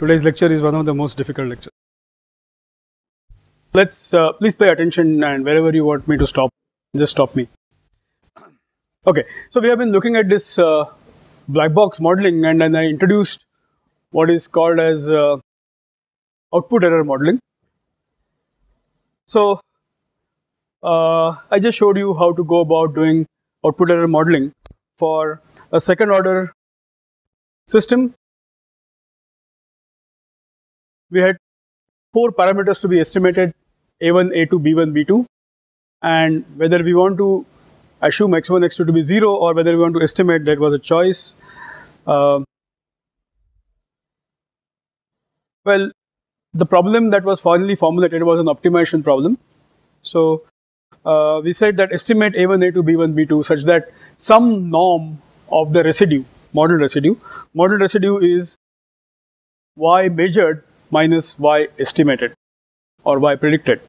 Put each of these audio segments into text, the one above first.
Today's lecture is one of the most difficult lectures. Let's uh, please pay attention and wherever you want me to stop, just stop me. Okay, so we have been looking at this uh, black box modeling and then I introduced what is called as uh, output error modeling. So uh, I just showed you how to go about doing output error modeling for a second order system. We had four parameters to be estimated a1, a2, b1, b2 and whether we want to assume x1, x2 to be 0 or whether we want to estimate that was a choice. Uh, well, the problem that was finally formulated was an optimization problem. So, uh, we said that estimate a1, a2, b1, b2 such that some norm of the residue, model residue, model residue is y measured minus y estimated or y predicted.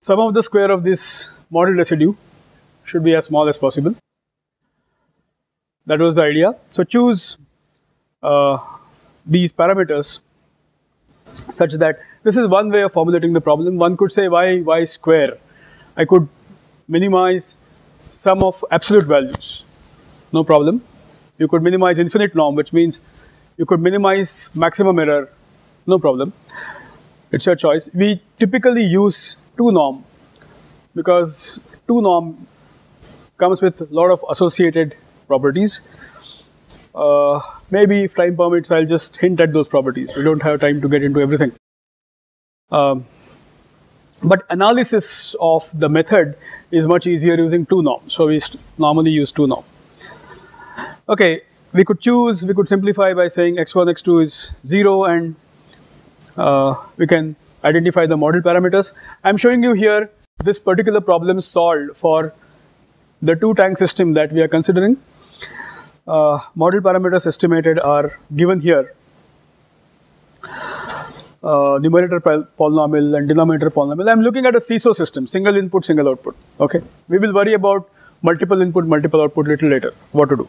Sum of the square of this model residue should be as small as possible. That was the idea. So choose uh, these parameters such that this is one way of formulating the problem. One could say y y square. I could minimize sum of absolute values, no problem. You could minimize infinite norm, which means you could minimize maximum error, no problem. It's your choice. We typically use 2 norm because 2 norm comes with a lot of associated properties. Uh, maybe if time permits, I'll just hint at those properties. We don't have time to get into everything. Um, but analysis of the method is much easier using 2 norm. So we normally use 2 norm. Okay, we could choose, we could simplify by saying x1, x2 is 0 and uh, we can identify the model parameters. I'm showing you here this particular problem solved for the two tank system that we are considering. Uh, model parameters estimated are given here. Uh, numerator polynomial and denominator polynomial. I'm looking at a SISO system, single input, single output. Okay, we will worry about multiple input, multiple output little later. What to do?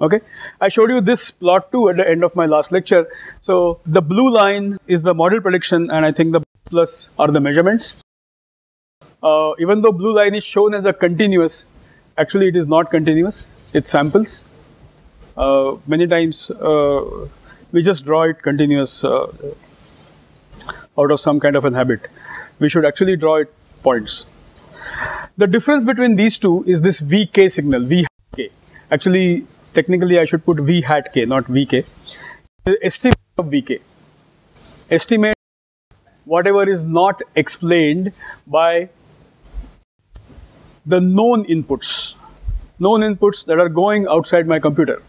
Okay, I showed you this plot too at the end of my last lecture. So the blue line is the model prediction, and I think the plus are the measurements uh, even though blue line is shown as a continuous, actually it is not continuous, it's samples. Uh, many times uh, we just draw it continuous uh, out of some kind of an habit. We should actually draw it points. The difference between these two is this VK signal, V K. Actually, technically I should put V hat K, not VK. Estimate of VK. Estimate whatever is not explained by the known inputs, known inputs that are going outside my computer.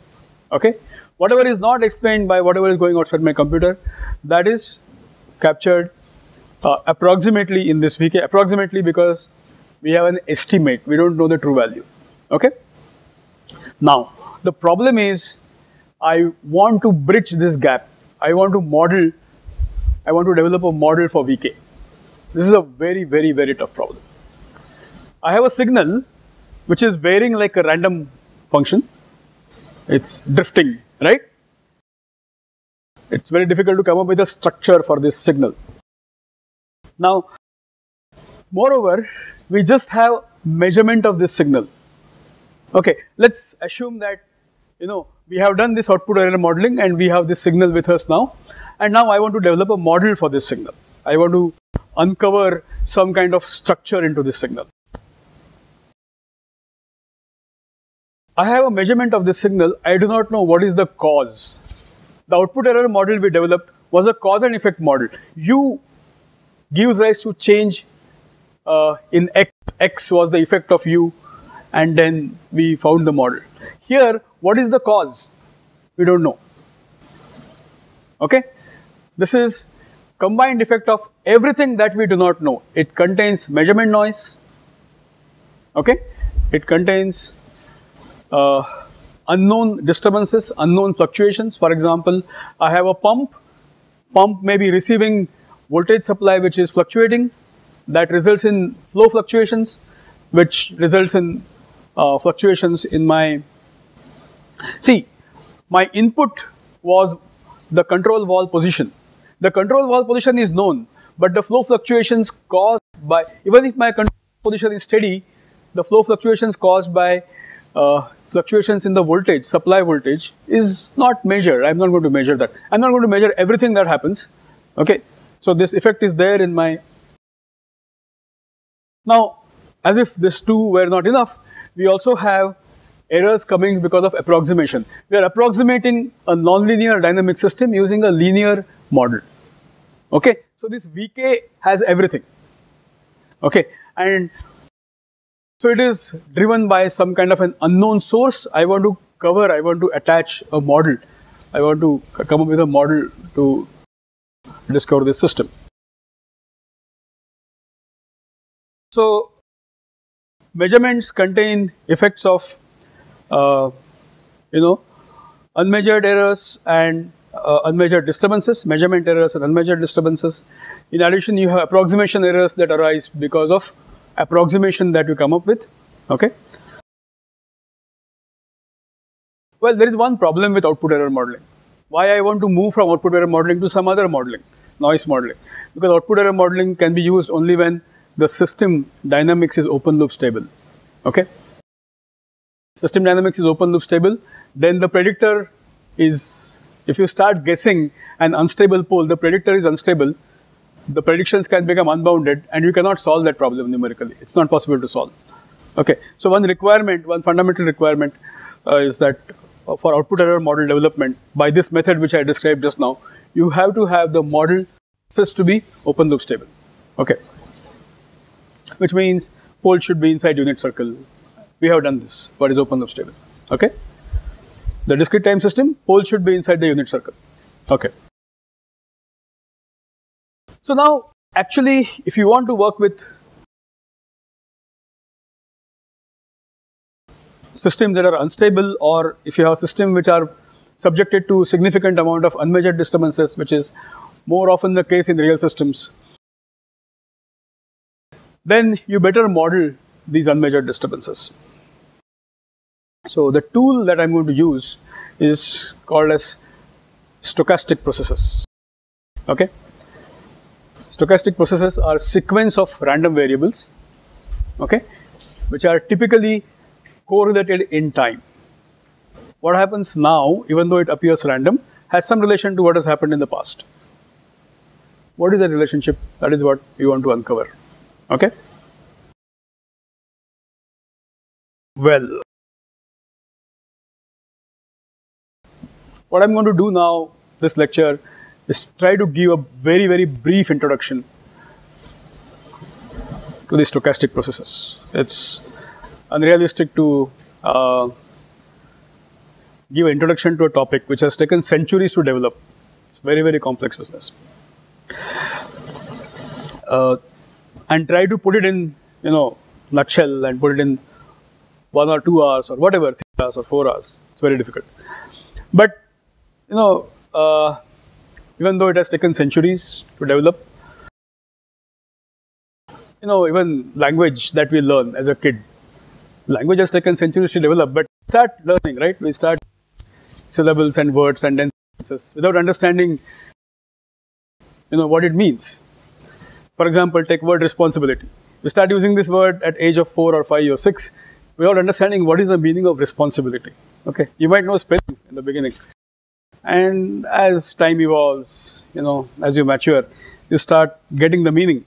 Okay, whatever is not explained by whatever is going outside my computer, that is captured uh, approximately in this VK, approximately because we have an estimate, we don't know the true value. Okay. Now, the problem is I want to bridge this gap. I want to model, I want to develop a model for VK. This is a very, very, very tough problem. I have a signal which is varying like a random function. It's drifting, right? It's very difficult to come up with a structure for this signal. Now, moreover, we just have measurement of this signal. Okay, let's assume that you know we have done this output error modeling and we have this signal with us now and now I want to develop a model for this signal. I want to uncover some kind of structure into this signal. I have a measurement of this signal, I do not know what is the cause. The output error model we developed was a cause and effect model. U gives rise to change uh, in X, X was the effect of U and then we found the model. Here, what is the cause? We don't know. Okay? This is combined effect of everything that we do not know. It contains measurement noise. Okay? It contains uh, unknown disturbances, unknown fluctuations. For example, I have a pump, pump may be receiving voltage supply which is fluctuating that results in flow fluctuations which results in fluctuations in my, see my input was the control valve position. The control valve position is known, but the flow fluctuations caused by, even if my control position is steady, the flow fluctuations caused by uh, fluctuations in the voltage, supply voltage, is not measured. I'm not going to measure that. I'm not going to measure everything that happens. Okay, so this effect is there in my. Now, as if this two were not enough, we also have errors coming because of approximation. We are approximating a nonlinear dynamic system using a linear model. Okay, so this VK has everything. Okay, and so it is driven by some kind of an unknown source. I want to cover, I want to attach a model. I want to come up with a model to discover this system. So measurements contain effects of uh, you know unmeasured errors and uh, unmeasured disturbances, measurement errors and unmeasured disturbances. In addition, you have approximation errors that arise because of approximation that you come up with. Okay. Well, there is one problem with output error modeling. Why I want to move from output error modeling to some other modeling, noise modeling, because output error modeling can be used only when the system dynamics is open loop stable. Okay. System dynamics is open loop stable, then the predictor is if you start guessing an unstable pole, the predictor is unstable, the predictions can become unbounded and you cannot solve that problem numerically. It's not possible to solve. Okay, so one requirement, one fundamental requirement uh, is that uh, for output error model development, by this method which I described just now, you have to have the model process to be open loop stable. Okay, which means pole should be inside unit circle. We have done this, what is open loop stable. Okay the discrete time system, pole should be inside the unit circle. Okay. So now, actually, if you want to work with systems that are unstable or if you have systems which are subjected to significant amount of unmeasured disturbances, which is more often the case in real systems, then you better model these unmeasured disturbances. So the tool that I'm going to use is called as stochastic processes. Okay. Stochastic processes are sequence of random variables, okay, which are typically correlated in time. What happens now, even though it appears random, has some relation to what has happened in the past. What is that relationship? That is what we want to uncover. Okay. Well, What I'm going to do now, this lecture, is try to give a very, very brief introduction to the stochastic processes. It's unrealistic to uh, give an introduction to a topic which has taken centuries to develop. It's very, very complex business. Uh, and try to put it in, you know, nutshell and put it in one or two hours or whatever, three hours or four hours. It's very difficult. But you know, uh, even though it has taken centuries to develop, you know, even language that we learn as a kid, language has taken centuries to develop, but start learning, right? We start syllables and words and then sentences without understanding, you know, what it means. For example, take word responsibility. We start using this word at age of four or five or six without understanding what is the meaning of responsibility. Okay, you might know spelling in the beginning, and as time evolves, you know, as you mature, you start getting the meaning.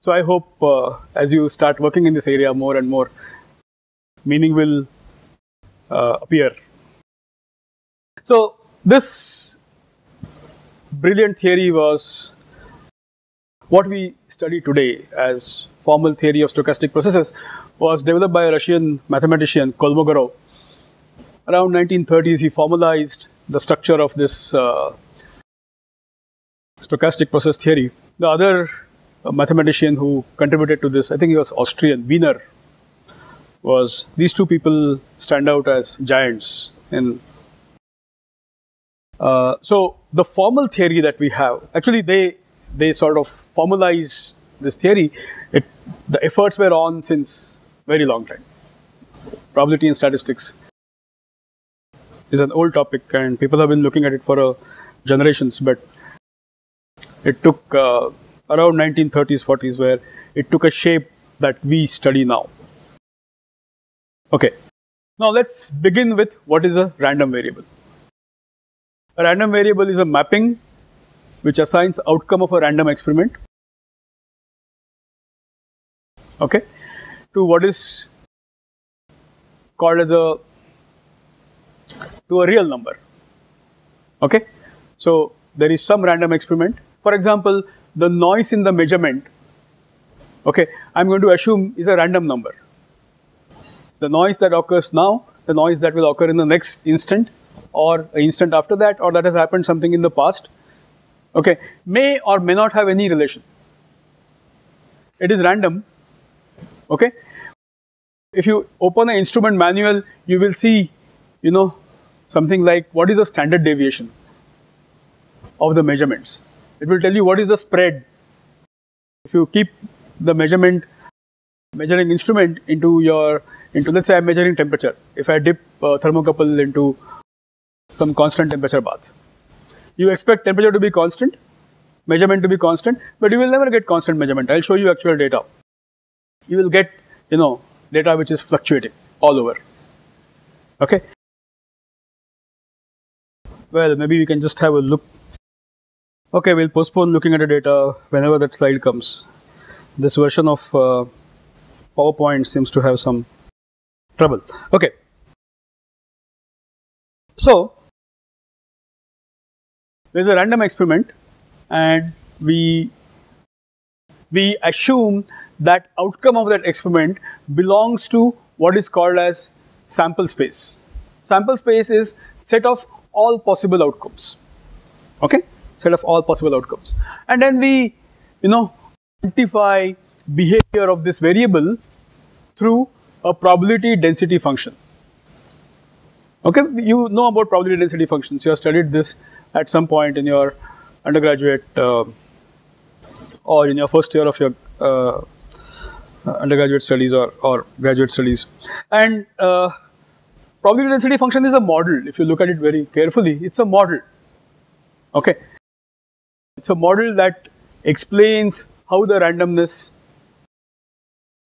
So I hope uh, as you start working in this area more and more, meaning will uh, appear. So this brilliant theory was what we study today as formal theory of stochastic processes was developed by a Russian mathematician Kolmogorov. Around 1930s, he formalized the structure of this uh, stochastic process theory. The other uh, mathematician who contributed to this, I think he was Austrian, Wiener, was these two people stand out as giants in. Uh, so the formal theory that we have, actually they they sort of formalized this theory. It, the efforts were on since very long time. Probability and statistics is an old topic and people have been looking at it for a generations, but it took uh, around 1930s, 40s, where it took a shape that we study now. Okay, now let's begin with what is a random variable. A random variable is a mapping which assigns outcome of a random experiment okay to what is called as a to a real number okay. So there is some random experiment. For example the noise in the measurement okay i'm going to assume is a random number. The noise that occurs now the noise that will occur in the next instant or instant after that or that has happened something in the past okay. May or may not have any relation. It is random. Okay. If you open an instrument manual you will see you know something like what is the standard deviation of the measurements? It will tell you what is the spread. If you keep the measurement measuring instrument into your into let's say i'm measuring temperature. If i dip a thermocouple into some constant temperature bath you expect temperature to be constant, measurement to be constant, but you will never get constant measurement. I'll show you actual data. You will get, you know, data which is fluctuating all over. Okay. Well, maybe we can just have a look. Okay, we'll postpone looking at the data whenever that slide comes. This version of uh, PowerPoint seems to have some trouble. Okay. So, there's a random experiment and we we assume that outcome of that experiment belongs to what is called as sample space. Sample space is set of all possible outcomes. Okay? Set of all possible outcomes. And then we, you know, quantify behavior of this variable through a probability density function. Okay, you know about probability density functions. You have studied this at some point in your undergraduate uh, or in your first year of your uh, undergraduate studies or, or graduate studies. And uh, probability density function is a model. If you look at it very carefully, it's a model. Okay, it's a model that explains how the randomness,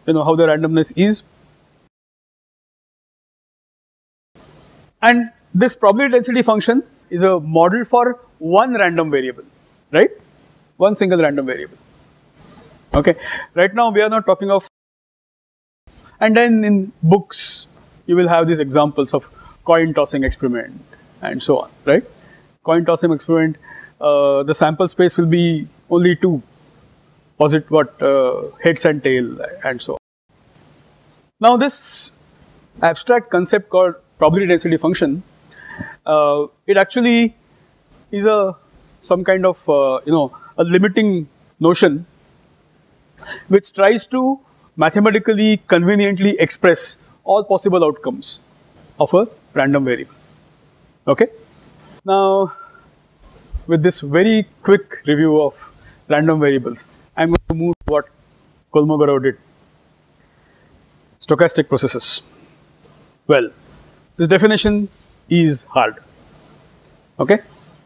you know, how the randomness is. And this probability density function is a model for one random variable, right? One single random variable. Okay. Right now we are not talking of, and then in books you will have these examples of coin tossing experiment and so on, right? Coin tossing experiment, uh, the sample space will be only two, posit what uh, heads and tail and so on. Now this abstract concept called probability density function uh, it actually is a some kind of uh, you know a limiting notion which tries to mathematically conveniently express all possible outcomes of a random variable. Okay. Now, with this very quick review of random variables, I'm going to move to what Kolmogorov did. Stochastic processes. Well, this definition is hard. Okay?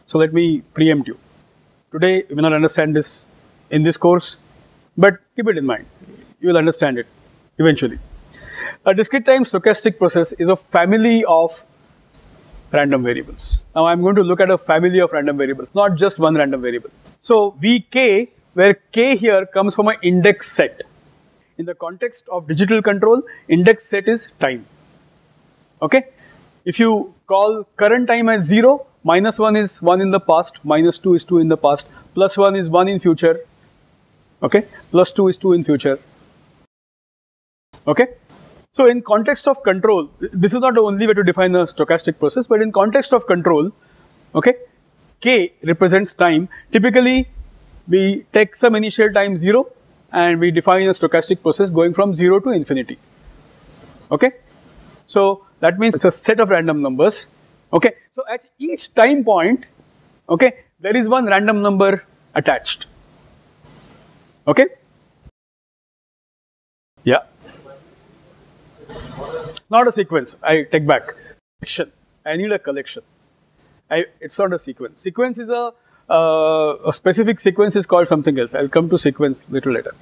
So let me preempt you. Today, you may not understand this in this course, but keep it in mind. You will understand it eventually. A discrete time stochastic process is a family of random variables. Now I'm going to look at a family of random variables, not just one random variable. So Vk, where k here comes from an index set. In the context of digital control, index set is time. Okay? If you call current time as 0, minus 1 is 1 in the past, minus 2 is 2 in the past, plus 1 is 1 in future, okay, plus 2 is 2 in future, okay. So in context of control, this is not the only way to define a stochastic process, but in context of control, okay, k represents time. Typically, we take some initial time 0 and we define a stochastic process going from 0 to infinity, okay. So that means it's a set of random numbers. Okay. So at each time point, okay, there is one random number attached. Okay. Yeah. Not a sequence. I take back. Collection. I need a collection. I, it's not a sequence. Sequence is a, uh, a specific sequence is called something else. I'll come to sequence little later.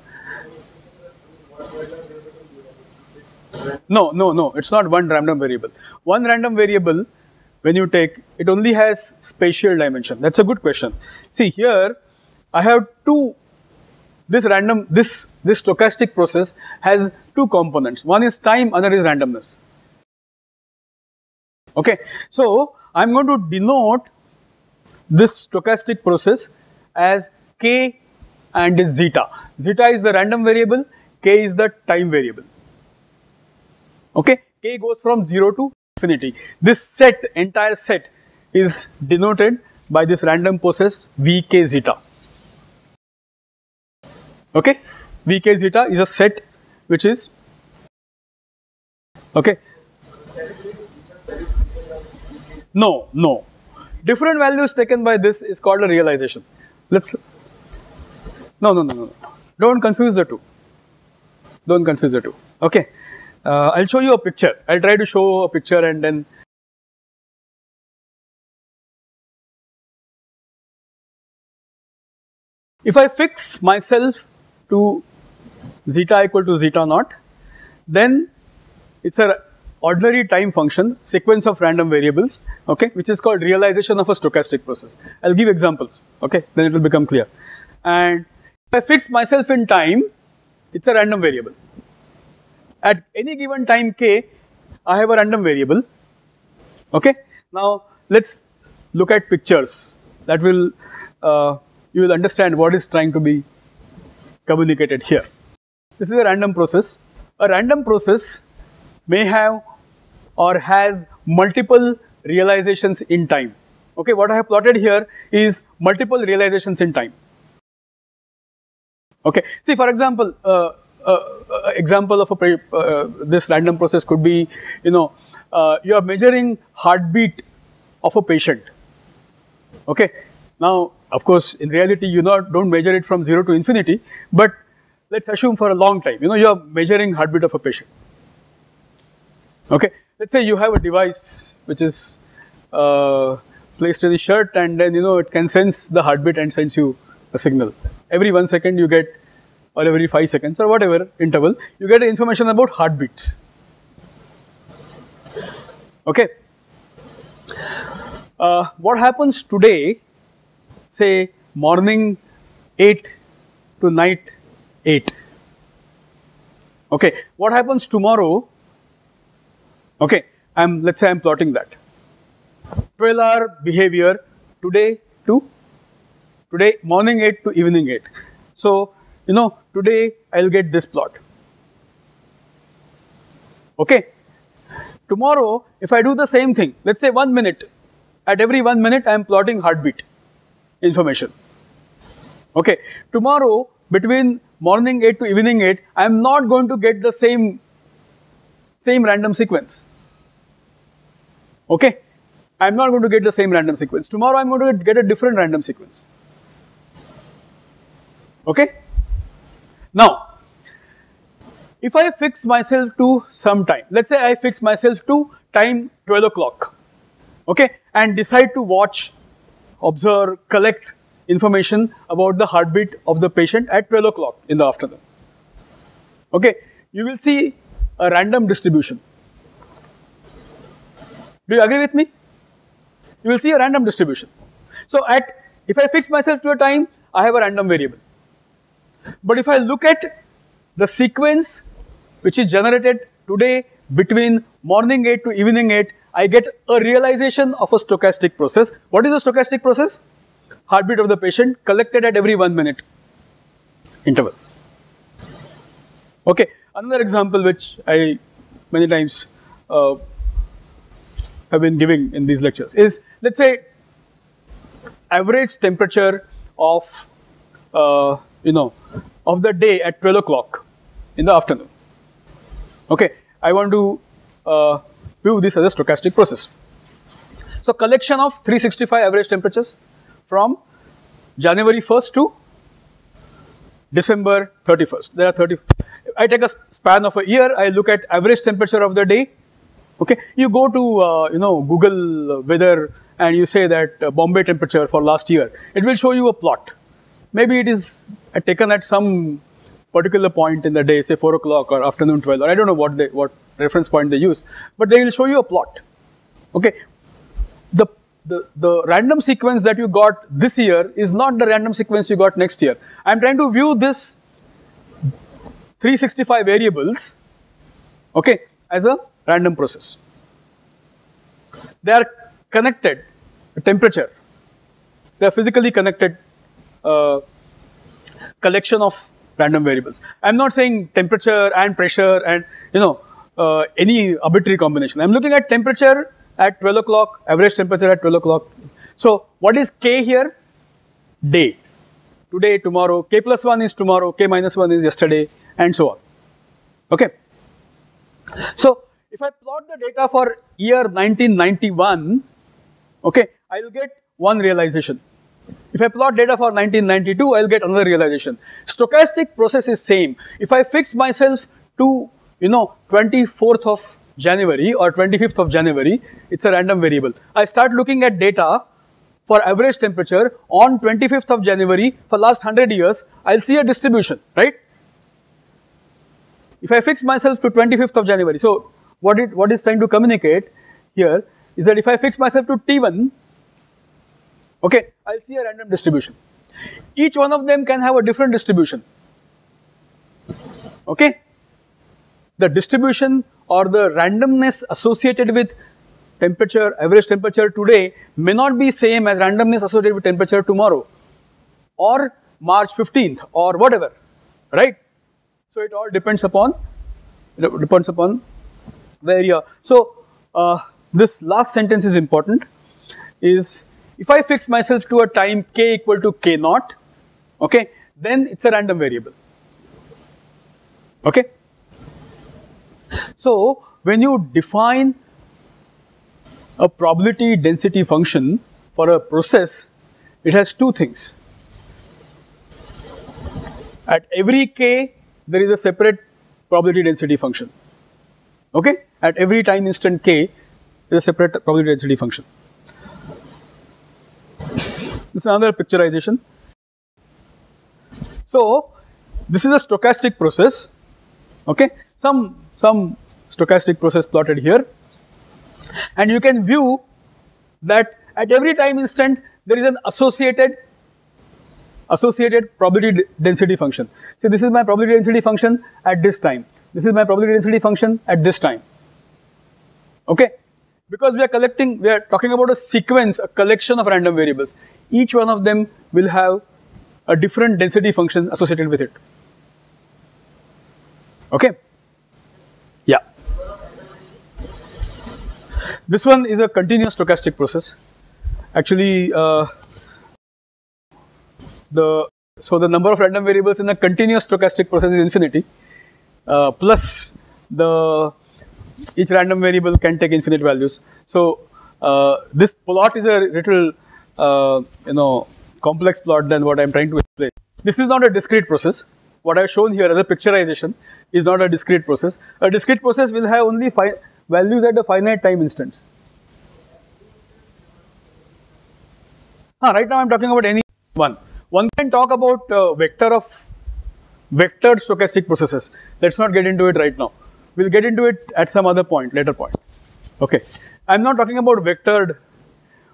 No, no, no. It's not one random variable. One random variable, when you take, it only has spatial dimension. That's a good question. See here, I have two. This random, this this stochastic process has two components. One is time, other is randomness. Okay, so I'm going to denote this stochastic process as k and is zeta. Zeta is the random variable, k is the time variable. Okay, k goes from 0 to infinity. This set, entire set is denoted by this random process vk zeta. Okay, vk zeta is a set which is okay no, no. Different values taken by this is called a realization. Let's. No, no, no, no. Don't confuse the two. Don't confuse the two. Okay. Uh, I'll show you a picture. I'll try to show a picture and then. If I fix myself to zeta equal to zeta naught, then it's a ordinary time function, sequence of random variables, okay, which is called realization of a stochastic process. I'll give examples, okay, then it will become clear. And if I fix myself in time, it's a random variable. At any given time k, I have a random variable, okay. Now let's look at pictures that will, uh, you will understand what is trying to be communicated here. This is a random process. A random process may have or has multiple realizations in time. Okay, what I have plotted here is multiple realizations in time. Okay, see for example, uh, uh, example of a uh, this random process could be, you know, uh, you are measuring heartbeat of a patient. Okay, now of course in reality you not don't measure it from zero to infinity, but let's assume for a long time, you know, you are measuring heartbeat of a patient. Okay, let's say you have a device which is uh, placed in the shirt and then you know it can sense the heartbeat and sends you a signal. Every one second you get or every five seconds or whatever interval, you get information about heartbeats. Okay. Uh, what happens today, say morning 8 to night 8. Okay, what happens tomorrow Okay, I'm let's say I'm plotting that. 12 hour behavior today to today morning 8 to evening 8. So, you know, today I'll get this plot. Okay. Tomorrow, if I do the same thing, let's say one minute, at every one minute I am plotting heartbeat information. Okay. Tomorrow, between morning 8 to evening 8, I am not going to get the same same random sequence. Okay? I'm not going to get the same random sequence. Tomorrow I'm going to get a different random sequence. Okay? Now, if I fix myself to some time, let's say I fix myself to time 12 o'clock, okay, and decide to watch, observe, collect information about the heartbeat of the patient at 12 o'clock in the afternoon. Okay, you will see a random distribution. Do you agree with me? You will see a random distribution. So at, if I fix myself to a time, I have a random variable. But if I look at the sequence which is generated today between morning 8 to evening 8, I get a realization of a stochastic process. What is a stochastic process? Heartbeat of the patient collected at every one minute interval. Okay, another example which I many times uh, have been giving in these lectures is let's say average temperature of uh, you know of the day at 12 o'clock in the afternoon. Okay, I want to uh, view this as a stochastic process. So collection of 365 average temperatures from January 1st to December 31st. There are 30. I take a span of a year. I look at average temperature of the day Okay, you go to uh, you know Google weather and you say that uh, Bombay temperature for last year, it will show you a plot. Maybe it is taken at some particular point in the day, say 4 o'clock or afternoon 12, or I don't know what they, what reference point they use, but they will show you a plot. Okay, the the, the random sequence that you got this year is not the random sequence you got next year. I'm trying to view this 365 variables, okay, as a random process. They are connected, temperature, they are physically connected uh, collection of random variables. I'm not saying temperature and pressure and you know uh, any arbitrary combination. I'm looking at temperature at 12 o'clock, average temperature at 12 o'clock. So what is K here? Day. Today, tomorrow, K plus 1 is tomorrow, K minus 1 is yesterday and so on. Okay. So if I plot the data for year 1991, okay, I will get one realization. If I plot data for 1992, I'll get another realization. Stochastic process is same. If I fix myself to, you know, 24th of January or 25th of January, it's a random variable. I start looking at data for average temperature on 25th of January for last 100 years, I'll see a distribution, right? If I fix myself to 25th of January, so what it what is trying to communicate here is that if I fix myself to T1, okay, I'll see a random distribution. Each one of them can have a different distribution. Okay? The distribution or the randomness associated with temperature, average temperature today may not be same as randomness associated with temperature tomorrow or March 15th or whatever, right? So it all depends upon, depends upon where you are. So uh, this last sentence is important is if I fix myself to a time k equal to k naught, okay, then it's a random variable, okay. So when you define a probability density function for a process, it has two things. At every k, there is a separate probability density function. Okay? At every time instant k, there is a separate probability density function. This is another picturization. So, this is a stochastic process. Okay? Some some stochastic process plotted here and you can view that at every time instant there is an associated associated probability density function. So this is my probability density function at this time. This is my probability density function at this time. Okay? Because we are collecting, we are talking about a sequence, a collection of random variables. Each one of them will have a different density function associated with it. Okay? Yeah. This one is a continuous stochastic process. Actually, uh, the so the number of random variables in a continuous stochastic process is infinity. Uh, plus the each random variable can take infinite values. So uh, this plot is a little uh, you know complex plot than what I'm trying to explain. This is not a discrete process. What I've shown here as a picturization is not a discrete process. A discrete process will have only values at a finite time instance. Ah, right now I'm talking about any one. One can talk about uh, vector of vectored stochastic processes. Let's not get into it right now. We'll get into it at some other point, later point. Okay. I'm not talking about vectored.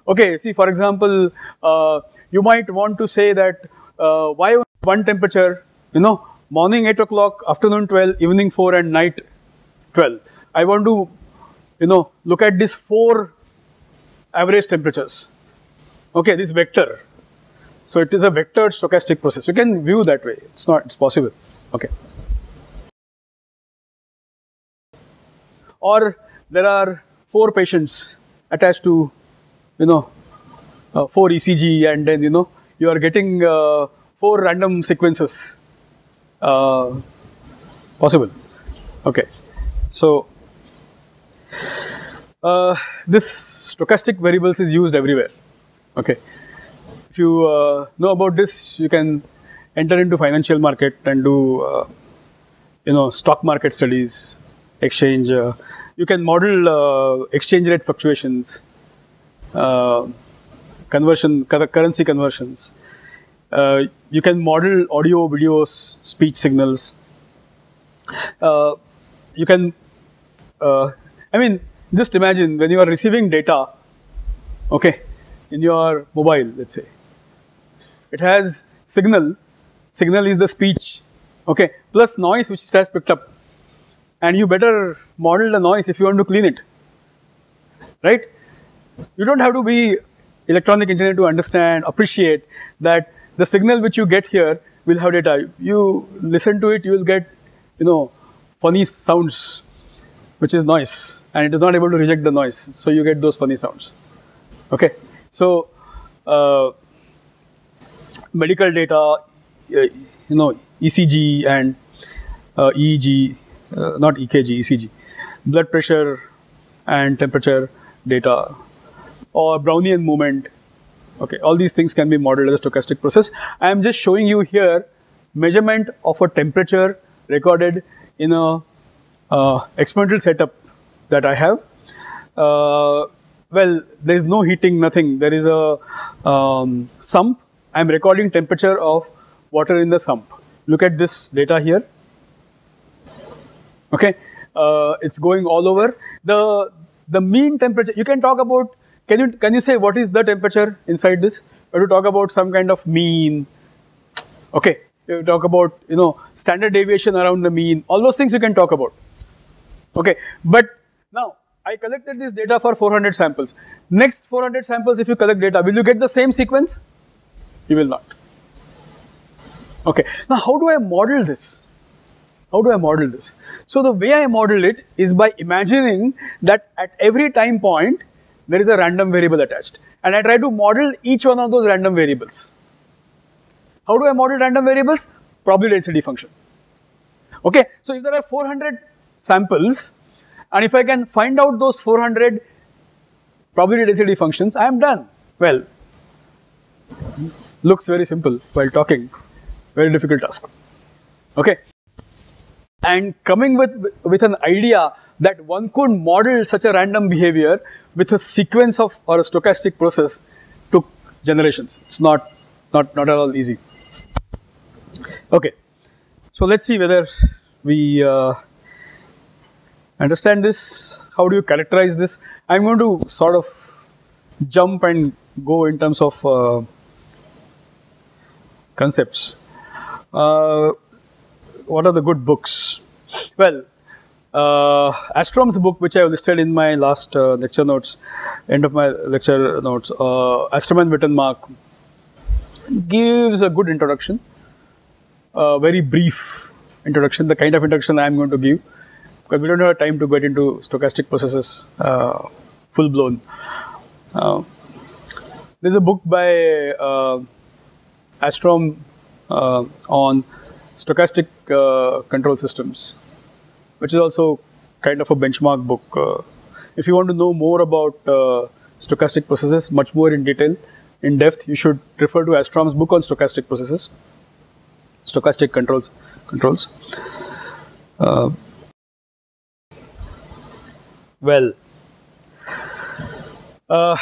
Okay, see for example, uh, you might want to say that uh, why one temperature, you know, morning 8 o'clock, afternoon 12, evening 4 and night 12. I want to you know, look at these four average temperatures. Okay, this vector. So it is a vectored stochastic process. You can view that way. It's not, it's possible. Okay. Or there are four patients attached to, you know, uh, four ECG and then, you know, you are getting uh, four random sequences. Uh, possible. Okay. So uh, this stochastic variables is used everywhere. Okay. If you uh, know about this, you can enter into financial market and do, uh, you know, stock market studies, exchange. You can model uh, exchange rate fluctuations. uh, conversion currency conversions. Uh, you can model audio, videos, speech signals. You can, I mean, just imagine when you are receiving data, okay, in your mobile, let's say, it has signal. Signal is the speech, okay, plus noise which it has picked up, and you better model the noise if you want to clean it, right? You don't have to be electronic engineer to understand, appreciate that the signal which you get here will have data. You listen to it, you will get, you know, funny sounds, which is noise, and it is not able to reject the noise. So you get those funny sounds. Okay, so uh, medical data, uh, you know, ECG and uh, EEG, uh, not EKG, ECG, blood pressure and temperature data, or Brownian movement. Okay, all these things can be modeled as a stochastic process. I am just showing you here measurement of a temperature recorded in a uh, experimental setup that I have. Uh, well, there is no heating, nothing. There is a um, sump. I am recording temperature of water in the sump. Look at this data here. Okay, uh, it's going all over. The the mean temperature. You can talk about can you can you say what is the temperature inside this? Or to talk about some kind of mean. Okay, you talk about you know standard deviation around the mean. All those things you can talk about. Okay, but now I collected this data for 400 samples. Next 400 samples, if you collect data, will you get the same sequence? You will not. Okay, now how do I model this? How do I model this? So the way I model it is by imagining that at every time point, there is a random variable attached. And I try to model each one of those random variables. How do I model random variables? Probability density function. Okay, so if there are 400 samples, and if I can find out those 400 probability density functions, I am done. Well, looks very simple while talking, very difficult task. Okay, and coming with with an idea that one could model such a random behavior with a sequence of or a stochastic process took generations. It's not not not at all easy. Okay, so let's see whether we uh, understand this. How do you characterize this? I'm going to sort of jump and go in terms of uh, concepts. Uh, what are the good books? Well, uh, Astrom's book, which I have listed in my last uh, lecture notes, end of my lecture notes, uh, Astrom and Wittenmark, gives a good introduction, a very brief introduction, the kind of introduction I am going to give, because we don't have time to get into stochastic processes uh, full blown. Uh, there's a book by uh, Astrom uh, on stochastic control systems which is also kind of a benchmark book. Uh, if you want to know more about uh, stochastic processes, much more in detail, in depth, you should refer to Astrom's book on stochastic processes, stochastic controls. Controls. Uh, well, uh,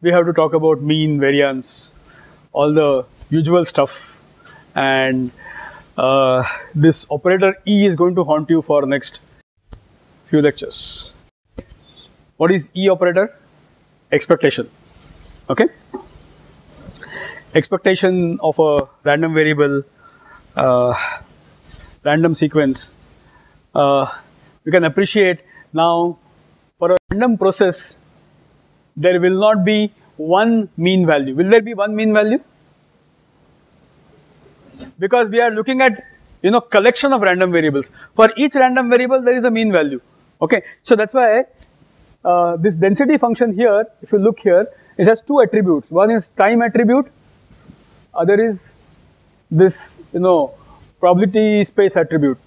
we have to talk about mean variance, all the usual stuff, and uh, this operator E is going to haunt you for next few lectures. What is E operator? Expectation. Okay. Expectation of a random variable, uh, random sequence. Uh, you can appreciate now for a random process, there will not be one mean value. Will there be one mean value? Because we are looking at you know collection of random variables. For each random variable there is a mean value. Okay, so that's why uh, this density function here, if you look here, it has two attributes. One is time attribute, other is this you know probability space attribute.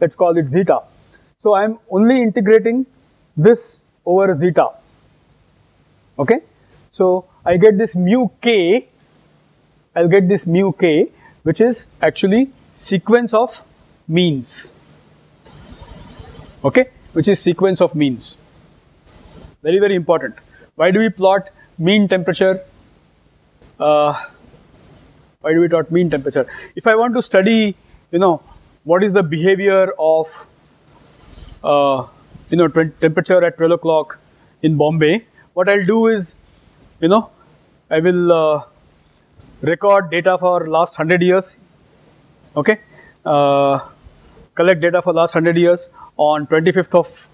Let's call it zeta. So I am only integrating this over zeta. Okay, so I get this mu k. I'll get this mu k which is actually sequence of means. Okay, which is sequence of means. Very, very important. Why do we plot mean temperature. Uh, why do we talk mean temperature? If I want to study, you know, what is the behavior of, uh, you know, temperature at 12 o'clock in Bombay, what I'll do is, you know, I will uh, record data for last 100 years, okay, uh, collect data for last 100 years on 25th of,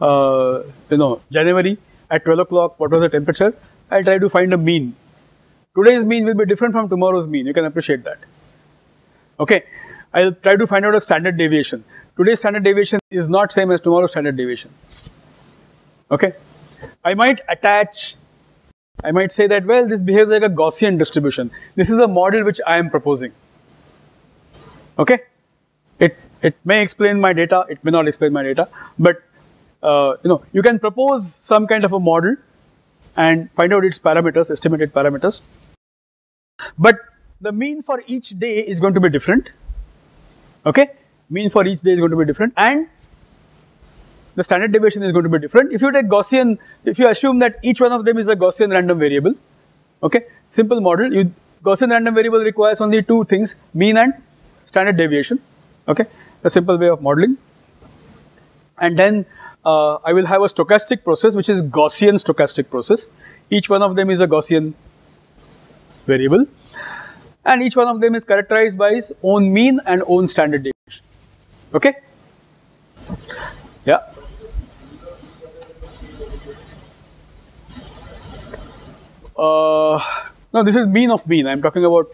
uh, you know, January at 12 o'clock, what was the temperature? I'll try to find a mean. Today's mean will be different from tomorrow's mean, you can appreciate that. Okay, I'll try to find out a standard deviation. Today's standard deviation is not same as tomorrow's standard deviation. Okay, I might attach, I might say that, well, this behaves like a Gaussian distribution. This is a model which I am proposing. Okay, it, it may explain my data, it may not explain my data, but uh, you know, you can propose some kind of a model and find out its parameters, estimated parameters. But the mean for each day is going to be different. Okay, mean for each day is going to be different, and the standard deviation is going to be different. If you take Gaussian, if you assume that each one of them is a Gaussian random variable, okay, simple model. You Gaussian random variable requires only two things: mean and standard deviation. Okay, a simple way of modeling, and then uh, I will have a stochastic process which is Gaussian stochastic process. Each one of them is a Gaussian variable and each one of them is characterized by its own mean and own standard deviation. Okay? Yeah. Uh, this is mean of mean. I am talking about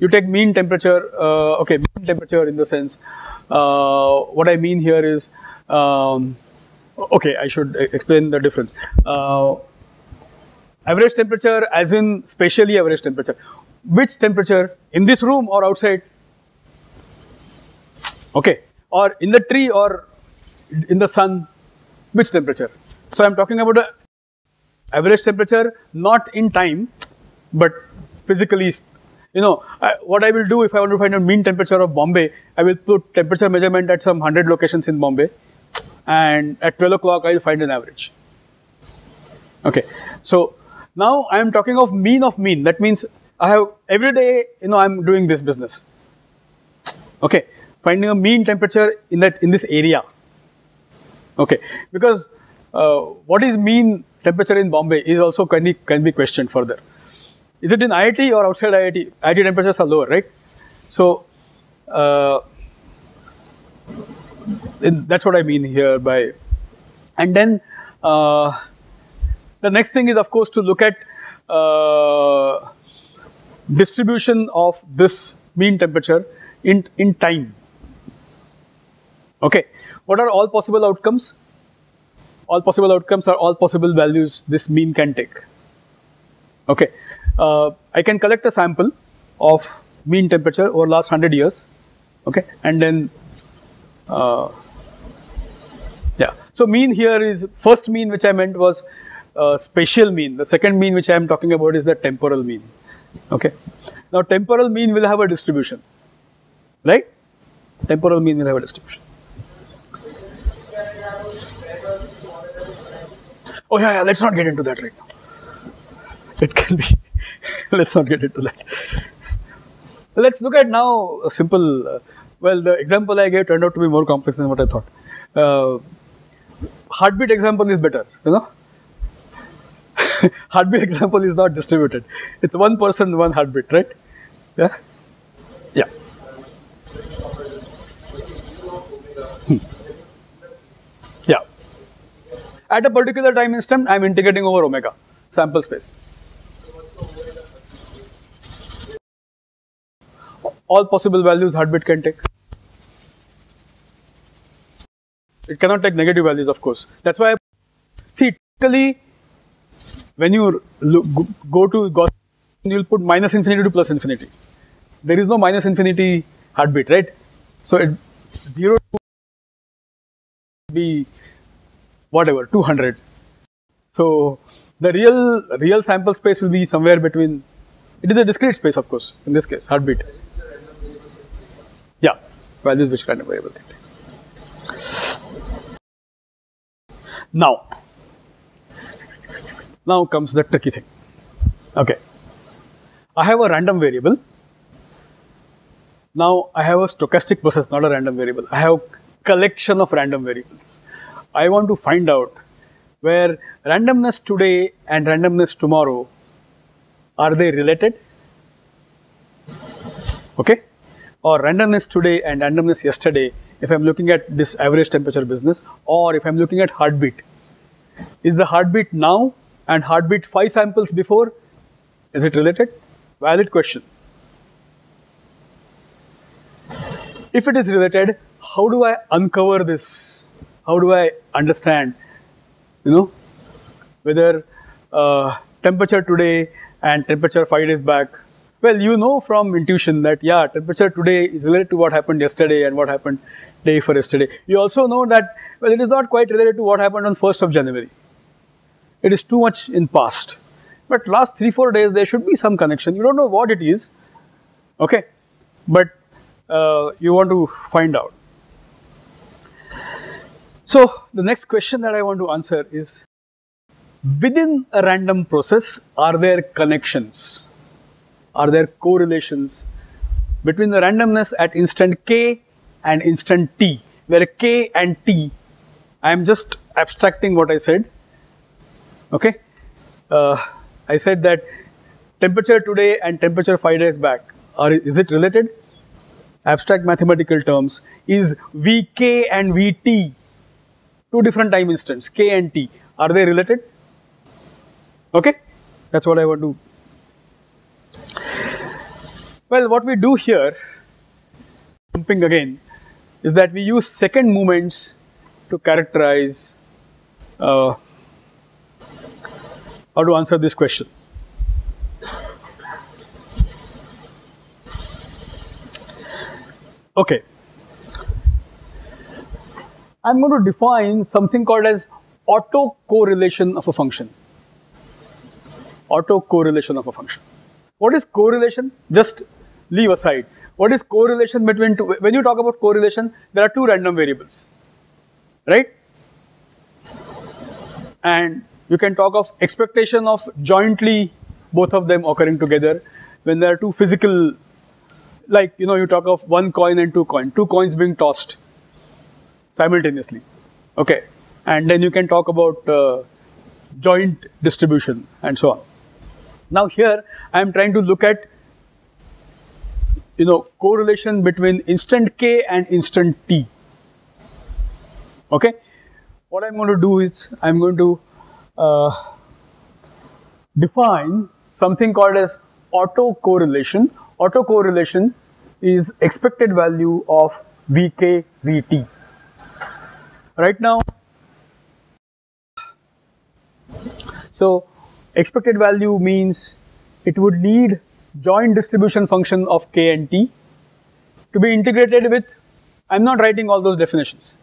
you take mean temperature. Uh, okay, mean temperature in the sense. Uh, what I mean here is um, okay, I should explain the difference. Uh, average temperature as in spatially average temperature. Which temperature? In this room or outside? Okay. Or in the tree or in the sun? Which temperature? So I'm talking about the average temperature not in time but physically you know I, what I will do if I want to find a mean temperature of Bombay I will put temperature measurement at some 100 locations in Bombay and at 12 o'clock I'll find an average. Okay, so now I am talking of mean of mean. That means I have every day, you know, I'm doing this business. Okay, finding a mean temperature in that in this area. Okay, because uh, what is mean temperature in Bombay is also can be can be questioned further. Is it in IIT or outside IIT? IIT temperatures are lower, right? So. Uh, that's what I mean here by, and then uh, the next thing is of course to look at uh, distribution of this mean temperature in, in time. Okay, what are all possible outcomes? All possible outcomes are all possible values this mean can take. Okay, uh, I can collect a sample of mean temperature over last 100 years, okay, and then uh, yeah. So mean here is first mean which I meant was uh, spatial mean. The second mean which I am talking about is the temporal mean. Okay. Now temporal mean will have a distribution, right? Temporal mean will have a distribution. Oh yeah, yeah. Let's not get into that right now. It can be. let's not get into that. Let's look at now a simple. Uh, well, the example I gave turned out to be more complex than what I thought. Uh, heartbeat example is better, you know. heartbeat example is not distributed. It's one person, one heartbeat, right? Yeah. Yeah. Hmm. Yeah. At a particular time instant, I am integrating over omega, sample space. All possible values heartbeat can take. It cannot take negative values, of course. That's why, I, see, typically, when you look, go to Gaussian, you'll put minus infinity to plus infinity. There is no minus infinity heartbeat, right? So, it, 0 to be whatever, 200. So, the real real sample space will be somewhere between, it is a discrete space, of course, in this case, heartbeat. Yeah, values which random variable can take. Now, Now comes the tricky thing. Okay. I have a random variable. Now I have a stochastic process, not a random variable. I have collection of random variables. I want to find out where randomness today and randomness tomorrow are they related? Okay? Or randomness today and randomness yesterday if I'm looking at this average temperature business or if I'm looking at heartbeat. Is the heartbeat now and heartbeat 5 samples before? Is it related? Valid question. If it is related, how do I uncover this? How do I understand, you know, whether uh, temperature today and temperature five days back? Well, you know from intuition that yeah, temperature today is related to what happened yesterday and what happened day for yesterday. You also know that well, it is not quite related to what happened on 1st of January. It is too much in past. But last three four days there should be some connection. You don't know what it is, okay? But uh, you want to find out. So the next question that I want to answer is within a random process, are there connections? Are there correlations between the randomness at instant k and instant t, where k and t, I am just abstracting what I said. Okay, uh, I said that temperature today and temperature five days back are is it related? Abstract mathematical terms is Vk and Vt two different time instants k and t are they related? Okay, that's what I want to. Well, what we do here, jumping again, is that we use second moments to characterize uh, how to answer this question. Okay. I'm going to define something called as autocorrelation of a function. Autocorrelation of a function. What is correlation? Just leave aside. What is correlation between two? When you talk about correlation, there are two random variables, right? And you can talk of expectation of jointly both of them occurring together when there are two physical, like you know, you talk of one coin and two coin, two coins being tossed simultaneously, okay, and then you can talk about uh, joint distribution and so on. Now here I am trying to look at you know correlation between instant k and instant t. Okay. What i'm going to do is i'm going to uh, define something called as autocorrelation. Autocorrelation is expected value of vk vt right now so expected value means it would need joint distribution function of k and t to be integrated with, I am not writing all those definitions,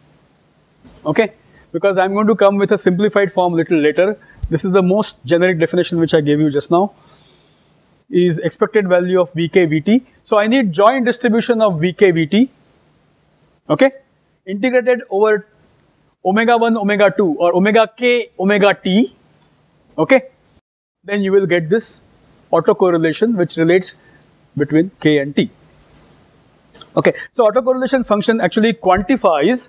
okay, because I am going to come with a simplified form little later. This is the most generic definition which I gave you just now is expected value of Vk Vt. So I need joint distribution of Vk Vt, okay, integrated over omega 1 omega 2 or omega k omega t, okay, then you will get this autocorrelation which relates between k and t. Okay, so autocorrelation function actually quantifies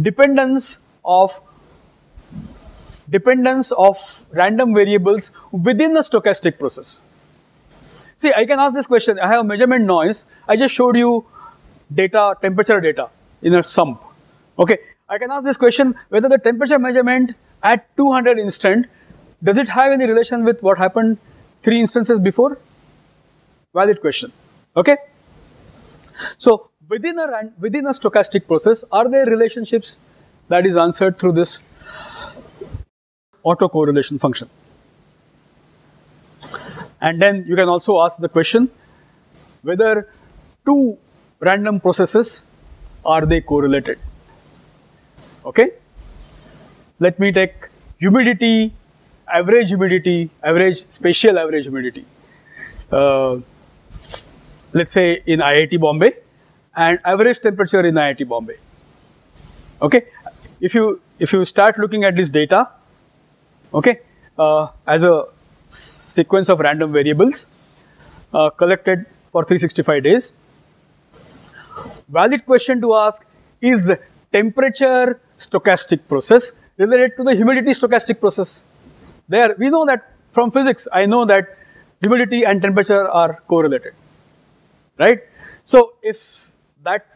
dependence of dependence of random variables within a stochastic process. See, I can ask this question, I have measurement noise, I just showed you data, temperature data in a sump. Okay, I can ask this question whether the temperature measurement at 200 instant, does it have any relation with what happened three instances before? Valid question. Okay? So within a within a stochastic process, are there relationships that is answered through this autocorrelation function? And then you can also ask the question whether two random processes are they correlated? Okay? Let me take humidity average humidity, average spatial average humidity, uh, let's say in IIT Bombay, and average temperature in IIT Bombay. Okay, if you if you start looking at this data, okay, uh, as a sequence of random variables uh, collected for 365 days. Valid question to ask is temperature stochastic process related to the humidity stochastic process? There, we know that from physics, I know that humidity and temperature are correlated, right? So if that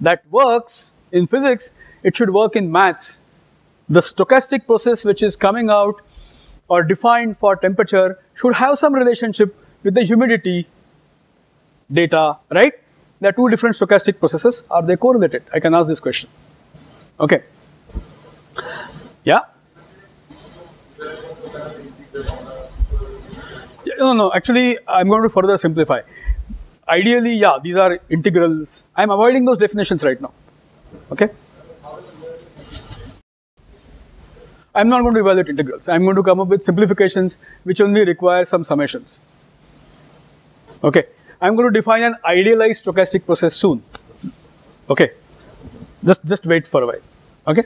that works in physics, it should work in maths. The stochastic process which is coming out or defined for temperature should have some relationship with the humidity data, right? There are two different stochastic processes. Are they correlated? I can ask this question. Okay. Yeah? No, no, actually, I'm going to further simplify. Ideally, yeah, these are integrals. I'm avoiding those definitions right now. Okay? I'm not going to evaluate integrals. I'm going to come up with simplifications which only require some summations. Okay. I'm going to define an idealized stochastic process soon. Okay. Just, just wait for a while. Okay.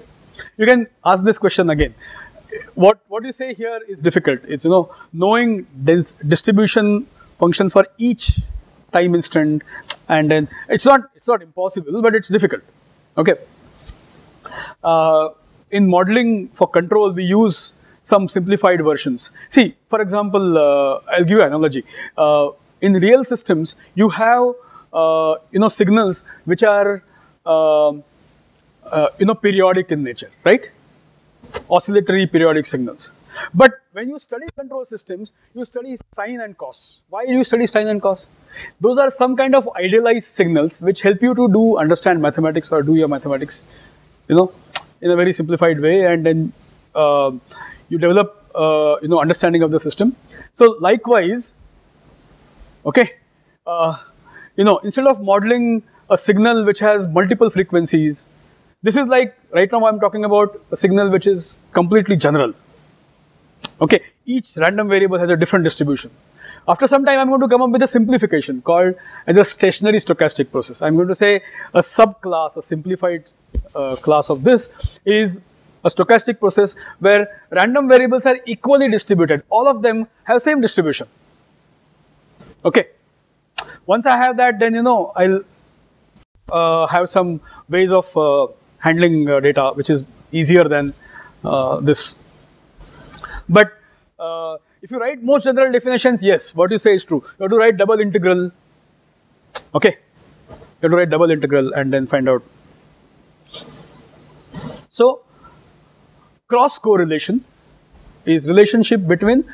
You can ask this question again. What, what you say here is difficult. It's, you know, knowing dense distribution function for each time instant and then it's not, it's not impossible, but it's difficult. Okay. Uh, in modeling for control, we use some simplified versions. See, for example, uh, I'll give you an analogy. Uh, in real systems, you have uh, you know signals which are um, uh, you know periodic in nature, right? Oscillatory periodic signals. But when you study control systems, you study sine and cos. Why do you study sine and cos? Those are some kind of idealized signals which help you to do understand mathematics or do your mathematics, you know, in a very simplified way, and then uh, you develop uh, you know understanding of the system. So likewise, okay, uh, you know instead of modeling a signal which has multiple frequencies, this is like right now I'm talking about a signal which is completely general. Okay, each random variable has a different distribution. After some time, I'm going to come up with a simplification called as a stationary stochastic process. I'm going to say a subclass, a simplified uh, class of this is a stochastic process where random variables are equally distributed. All of them have same distribution. Okay. Once I have that, then you know I'll uh, have some ways of uh, handling uh, data which is easier than uh, this. But uh, if you write most general definitions, yes, what you say is true. You have to write double integral. Okay. You have to write double integral and then find out. So, cross correlation is relationship between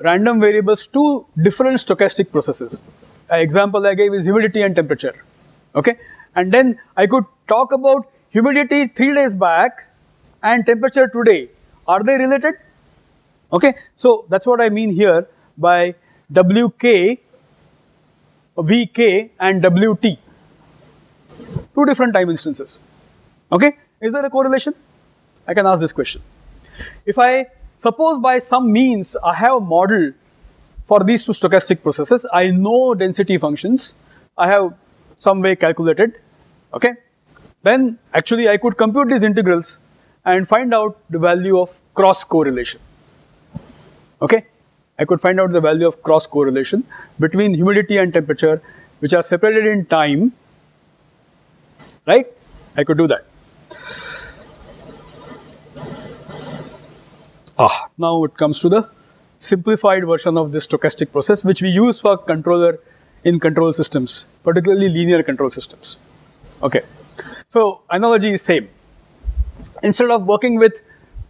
random variables to different stochastic processes. An example I gave is humidity and temperature. Okay. And then I could talk about humidity three days back and temperature today. Are they related? Okay, so that's what I mean here by Wk, Vk and Wt. Two different time instances. Okay, is there a correlation? I can ask this question. If I suppose by some means I have a model for these two stochastic processes, I know density functions, I have some way calculated, okay, then actually I could compute these integrals and find out the value of cross correlation. Okay, I could find out the value of cross correlation between humidity and temperature, which are separated in time. Right? I could do that. Ah, now it comes to the simplified version of this stochastic process, which we use for controller in control systems, particularly linear control systems. Okay, so analogy is same. Instead of working with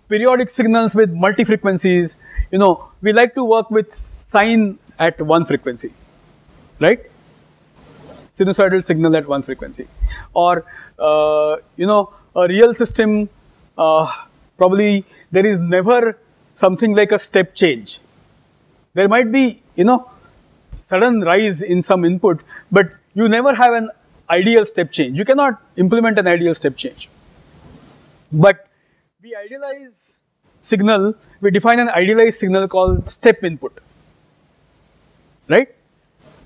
periodic signals with multi frequencies, you know, we like to work with sine at one frequency, right? Sinusoidal signal at one frequency. Or, uh, you know, a real system, uh, probably there is never something like a step change. There might be, you know, sudden rise in some input, but you never have an ideal step change. You cannot implement an ideal step change. But we idealize signal, we define an idealized signal called step input, right?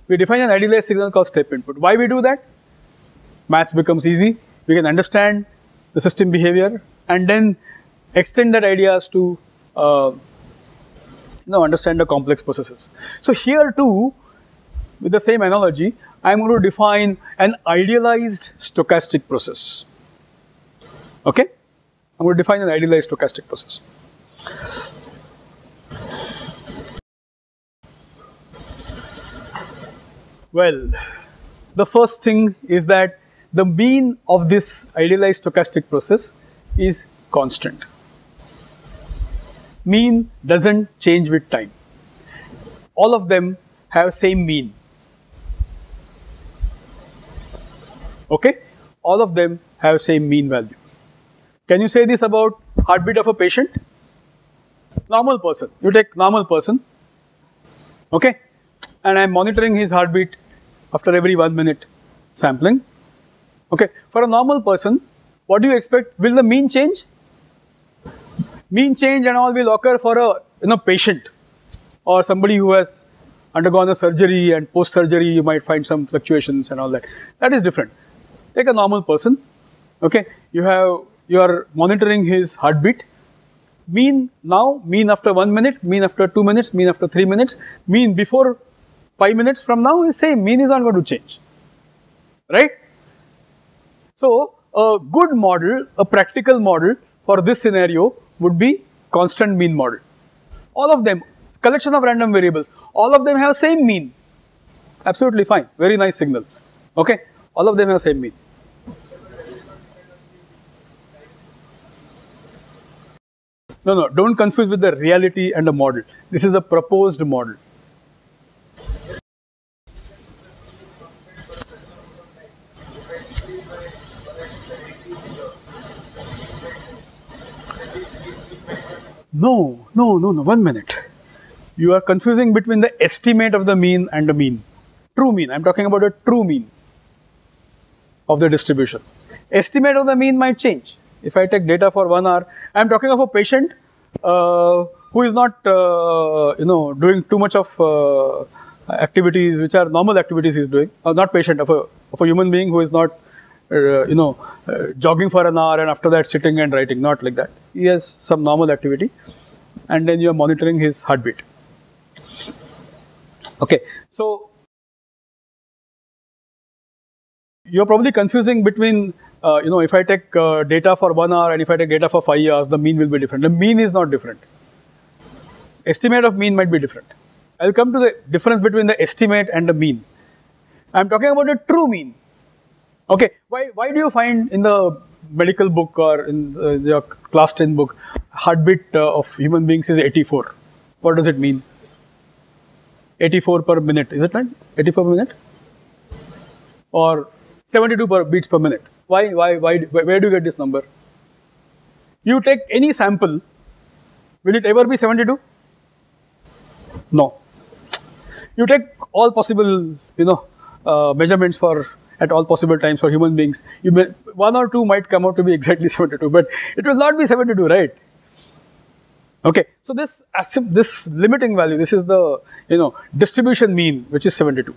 We define an idealized signal called step input. Why we do that? Maths becomes easy. We can understand the system behavior and then extend that ideas to uh, you know, understand the complex processes. So here too, with the same analogy, I'm going to define an idealized stochastic process. Okay? I'm going to define an idealized stochastic process. Well, the first thing is that the mean of this idealized stochastic process is constant. Mean doesn't change with time. All of them have same mean. Okay? All of them have same mean value. Can you say this about heartbeat of a patient? Normal person. You take normal person. Okay? And I'm monitoring his heartbeat after every one minute sampling. Okay, for a normal person, what do you expect? Will the mean change? Mean change and all will occur for a you know patient or somebody who has undergone a surgery and post surgery you might find some fluctuations and all that. That is different. Take a normal person. Okay, you have you are monitoring his heartbeat. Mean now, mean after one minute, mean after two minutes, mean after three minutes, mean before five minutes from now is same. Mean is not going to change. Right? So, a good model, a practical model for this scenario would be constant mean model. All of them, collection of random variables, all of them have same mean. Absolutely fine, very nice signal. Okay, all of them have same mean. No, no, don't confuse with the reality and the model. This is a proposed model. No, no, no, no, one minute. You are confusing between the estimate of the mean and the mean. True mean, I'm talking about a true mean of the distribution. Estimate of the mean might change. If I take data for one hour, I'm talking of a patient uh, who is not, uh, you know, doing too much of uh, activities which are normal activities he's doing, uh, not patient, of a, of a human being who is not uh, you know, uh, jogging for an hour and after that sitting and writing, not like that. He has some normal activity and then you are monitoring his heartbeat. Okay, so you're probably confusing between, uh, you know, if I take uh, data for one hour and if I take data for five hours, the mean will be different. The mean is not different. Estimate of mean might be different. I'll come to the difference between the estimate and the mean. I'm talking about a true mean. Okay, why, why do you find in the medical book or in uh, your class 10 book, heartbeat uh, of human beings is 84? What does it mean? 84 per minute, is it not? 84 per minute? Or 72 per beats per minute. Why, why, why, where do you get this number? You take any sample, will it ever be 72? No. You take all possible, you know, uh, measurements for at all possible times for human beings. May, one or two might come out to be exactly 72, but it will not be 72, right? Okay, so this this limiting value, this is the you know distribution mean, which is 72.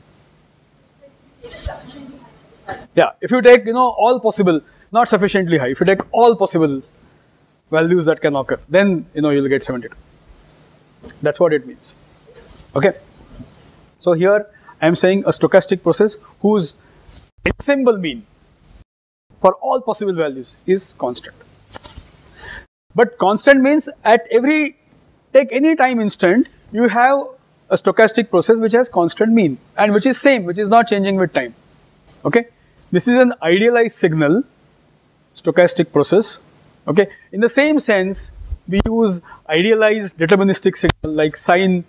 Yeah, if you take you know all possible, not sufficiently high. If you take all possible values that can occur, then you know you'll get 72. That's what it means. Okay. So here I am saying a stochastic process whose ensemble mean for all possible values is constant. But constant means at every, take any time instant, you have a stochastic process which has constant mean and which is same, which is not changing with time. Okay. This is an idealized signal, stochastic process. Okay. In the same sense, we use idealized deterministic signal like sine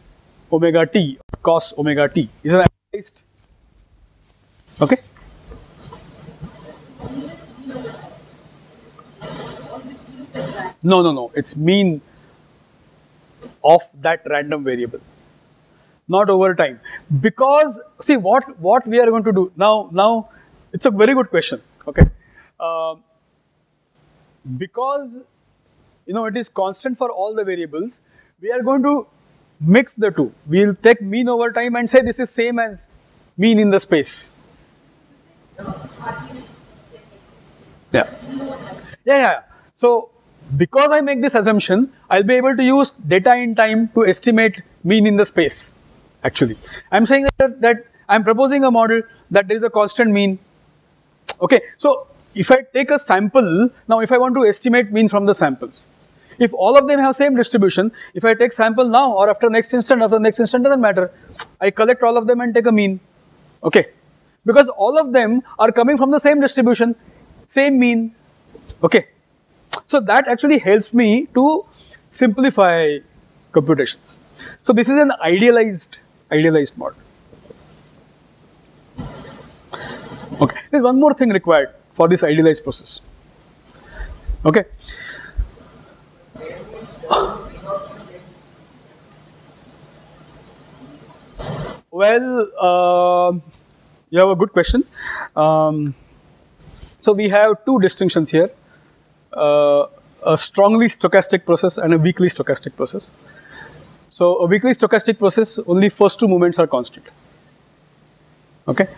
omega t, or cos omega t. Is an idealized. Okay. No, no, no. It's mean of that random variable, not over time. Because see what what we are going to do now. Now it's a very good question. Okay, uh, because you know it is constant for all the variables. We are going to mix the two. We'll take mean over time and say this is same as mean in the space. Yeah. Yeah, yeah. So because I make this assumption, I'll be able to use data in time to estimate mean in the space. Actually, I'm saying that, that I'm proposing a model that there is a constant mean. Okay, so if I take a sample, now if I want to estimate mean from the samples, if all of them have same distribution, if I take sample now or after next instant, after the next instant doesn't matter. I collect all of them and take a mean. Okay, because all of them are coming from the same distribution, same mean. Okay, so that actually helps me to simplify computations. So this is an idealized, idealized model. Okay, there's one more thing required for this idealized process. Okay. Well, uh, you have a good question. Um, so we have two distinctions here uh, a strongly stochastic process and a weakly stochastic process. So a weakly stochastic process, only first two moments are constant. Okay.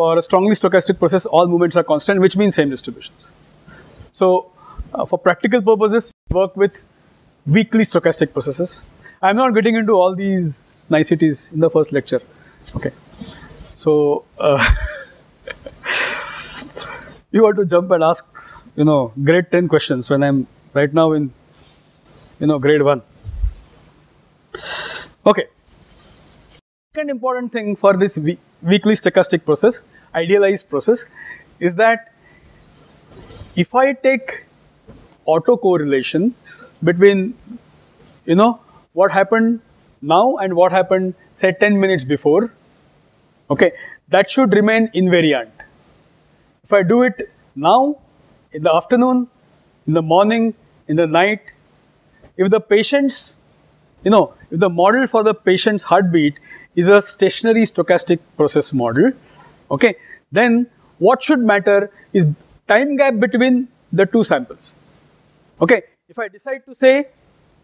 For a strongly stochastic process, all moments are constant, which means same distributions. So uh, for practical purposes, work with weakly stochastic processes. I'm not getting into all these niceties in the first lecture. Okay. So uh, you want to jump and ask you know, grade 10 questions when I'm right now in, you know, grade 1. Okay. Second important thing for this weakly stochastic process, idealized process, is that if I take autocorrelation between, you know, what happened now and what happened, say, 10 minutes before, okay, that should remain invariant. If I do it now, in the afternoon, in the morning, in the night. If the patient's, you know, if the model for the patient's heartbeat is a stationary stochastic process model, okay, then what should matter is time gap between the two samples. Okay, if I decide to say,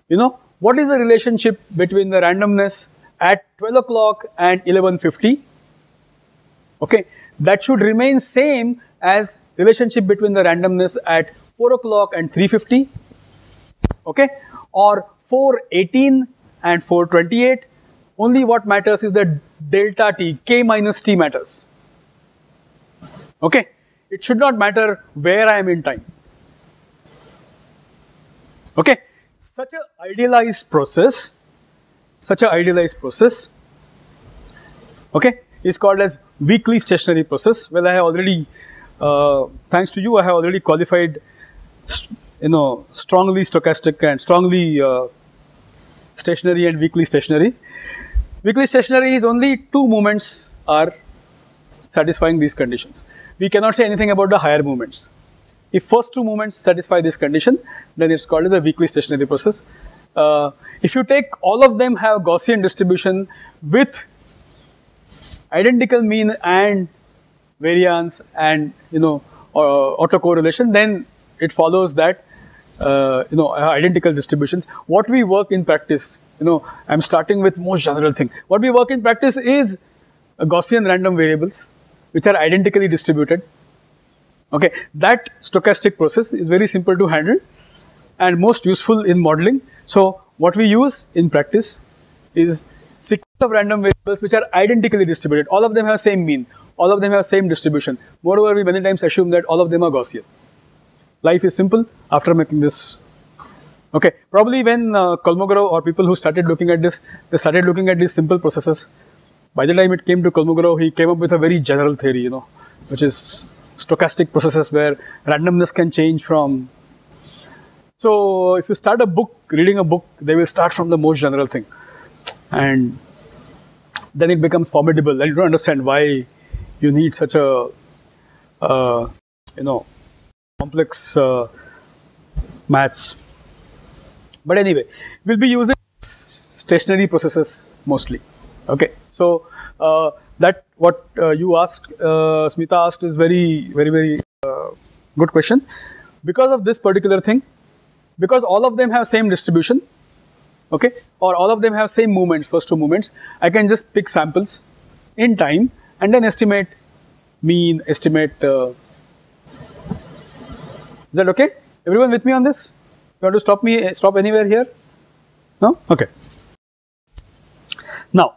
you know, what is the relationship between the randomness at 12 o'clock and 11.50, okay, that should remain same as relationship between the randomness at 4 o'clock and 350 okay? Or 418 and 428 only what matters is the delta t k minus t matters. Okay? It should not matter where i am in time. Okay? Such a idealized process such a idealized process okay is called as weakly stationary process. Well i have already uh, thanks to you, I have already qualified, you know, strongly stochastic and strongly uh, stationary and weakly stationary. Weakly stationary is only two moments are satisfying these conditions. We cannot say anything about the higher moments. If first two moments satisfy this condition, then it's called as a weakly stationary process. Uh, if you take all of them have Gaussian distribution with identical mean and variance and you know uh, autocorrelation, then it follows that uh, you know identical distributions. What we work in practice, you know, I'm starting with most general thing. What we work in practice is Gaussian random variables, which are identically distributed. Okay, that stochastic process is very simple to handle and most useful in modeling. So what we use in practice is sequence of random variables which are identically distributed. All of them have same mean all of them have same distribution. Moreover, we many times assume that all of them are Gaussian. Life is simple after making this. Okay, probably when uh, Kolmogorov or people who started looking at this, they started looking at these simple processes. By the time it came to Kolmogorov, he came up with a very general theory, you know, which is stochastic processes where randomness can change from. So if you start a book, reading a book, they will start from the most general thing. And then it becomes formidable and you don't understand why you need such a uh, you know complex uh, maths. But anyway, we'll be using stationary processes mostly. Okay, so uh, that what uh, you asked, uh, Smita asked is very very very uh, good question. Because of this particular thing, because all of them have same distribution, okay, or all of them have same moments, first two moments, I can just pick samples in time and then estimate mean, estimate. Uh, is that okay? Everyone with me on this? You want to stop me? Stop anywhere here? No? Okay. Now,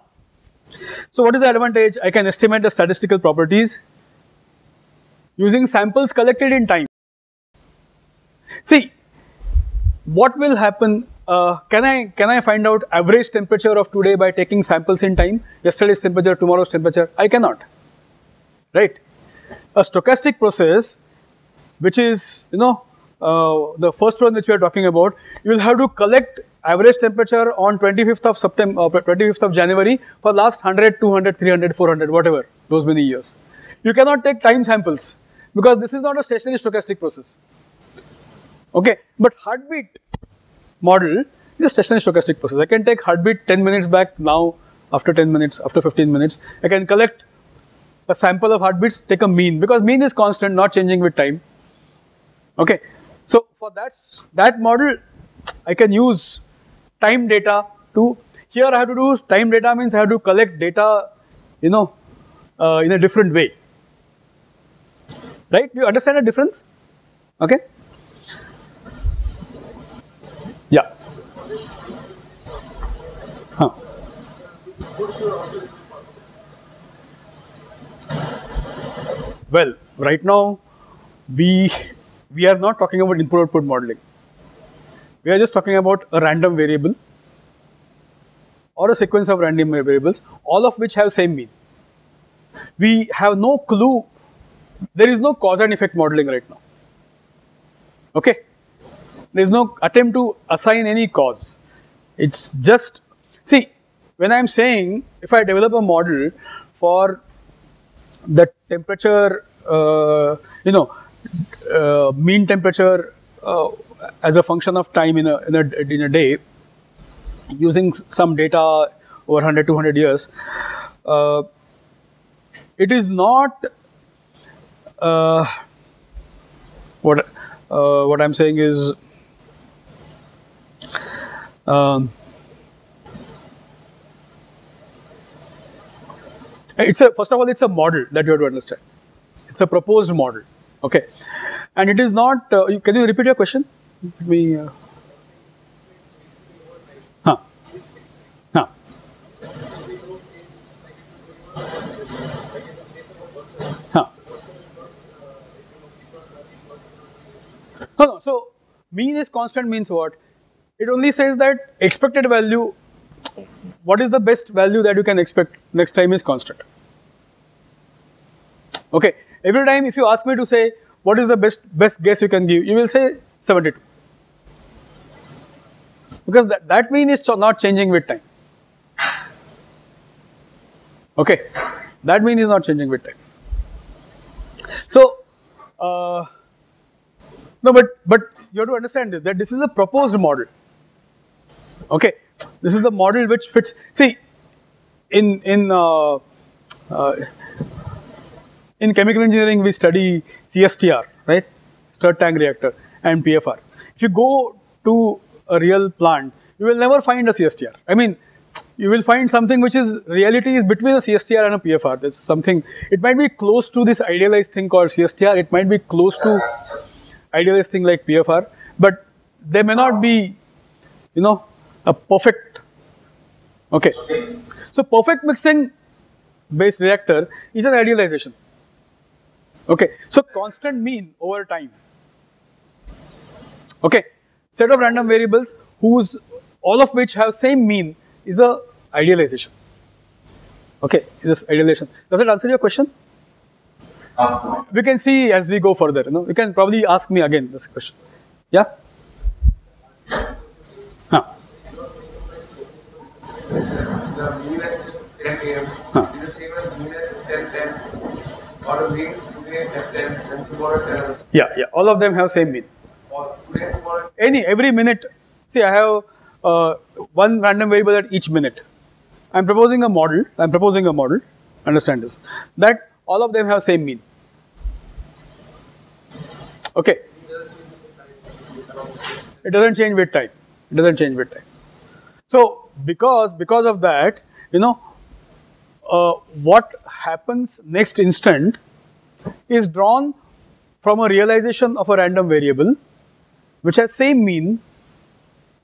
so what is the advantage? I can estimate the statistical properties using samples collected in time. See, what will happen? Uh, can I can I find out average temperature of today by taking samples in time? Yesterday's temperature, tomorrow's temperature? I cannot. Right? A stochastic process, which is you know uh, the first one which we are talking about, you will have to collect average temperature on 25th of September, uh, 25th of January for last 100, 200, 300, 400, whatever those many years. You cannot take time samples because this is not a stationary stochastic process. Okay, but heartbeat model is a stationary stochastic process. I can take heartbeat 10 minutes back now, after 10 minutes, after 15 minutes. I can collect a sample of heartbeats, take a mean because mean is constant, not changing with time. Okay, so for that that model, I can use time data to. Here I have to do time data means I have to collect data, you know, uh, in a different way. Right? Do you understand the difference? Okay. Yeah. Huh. Well, right now we we are not talking about input output modeling. We are just talking about a random variable or a sequence of random variables, all of which have same mean. We have no clue. There is no cause and effect modeling right now. Okay. There is no attempt to assign any cause. It's just, see, when I'm saying if I develop a model for the temperature, uh, you know, uh, mean temperature uh, as a function of time in a, in a, in a day using some data over 100, 200 years, uh, it is not uh, what uh, what I'm saying is um, it's a first of all it's a model that you have to understand. It's a proposed model, okay, and it is not. Uh, can you repeat your question? Let me. Uh, huh. Huh. Huh. No, no. So mean is constant means what? It only says that expected value, what is the best value that you can expect next time is constant. Okay. Every time if you ask me to say what is the best best guess you can give, you will say 72. Because that, that mean is not changing with time. Okay. That mean is not changing with time. So, uh, no, but but you have to understand this that this is a proposed model. Okay, this is the model which fits. See, in in uh, uh, in chemical engineering we study CSTR, right? Stirred tank reactor and PFR. If you go to a real plant, you will never find a CSTR. I mean, you will find something which is reality is between a CSTR and a PFR. That's something. It might be close to this idealized thing called CSTR. It might be close to idealized thing like PFR, but they may not be, you know, a perfect. Okay. So perfect mixing based reactor is an idealization. Okay. So constant mean over time. Okay. Set of random variables whose all of which have same mean is a idealization. Okay, is this idealization. Does it answer your question? We can see as we go further. You know, you can probably ask me again this question. Yeah. Huh. The mean at 10 a.m. Huh. Is the same as mean at 10 10 or mean today at 10 and tomorrow at 10 Yeah, yeah. All of them have same mean. Any every minute. See, I have uh, one random variable at each minute. I'm proposing a model. I'm proposing a model. Understand this? That all of them have same mean. Okay. It doesn't change with time. It doesn't change with time. So because because of that, you know, uh, what happens next instant is drawn from a realization of a random variable which has same mean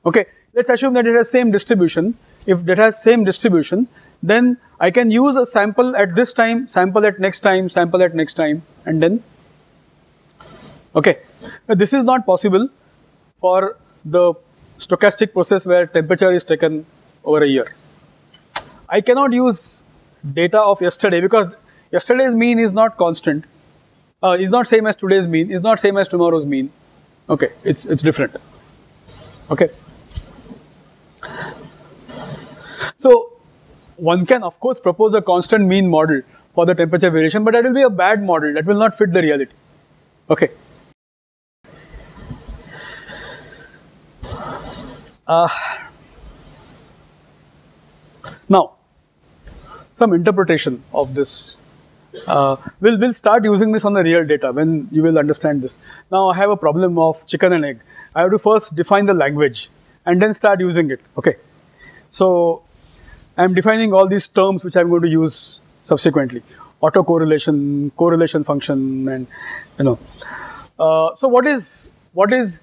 Okay, let's assume that it has same distribution. If it has same distribution, then I can use a sample at this time, sample at next time, sample at next time, and then. Okay, but this is not possible for the stochastic process where temperature is taken over a year. I cannot use data of yesterday because yesterday's mean is not constant, uh, is not same as today's mean, is not same as tomorrow's mean. Okay, it's it's different. Okay. So one can of course propose a constant mean model for the temperature variation, but that will be a bad model. That will not fit the reality. Okay. Uh, now, some interpretation of this. Uh, we'll, we'll start using this on the real data when you will understand this. Now, I have a problem of chicken and egg. I have to first define the language and then start using it. Okay. So, I'm defining all these terms which I'm going to use subsequently. Autocorrelation, correlation correlation function, and you know. Uh, so, what is what is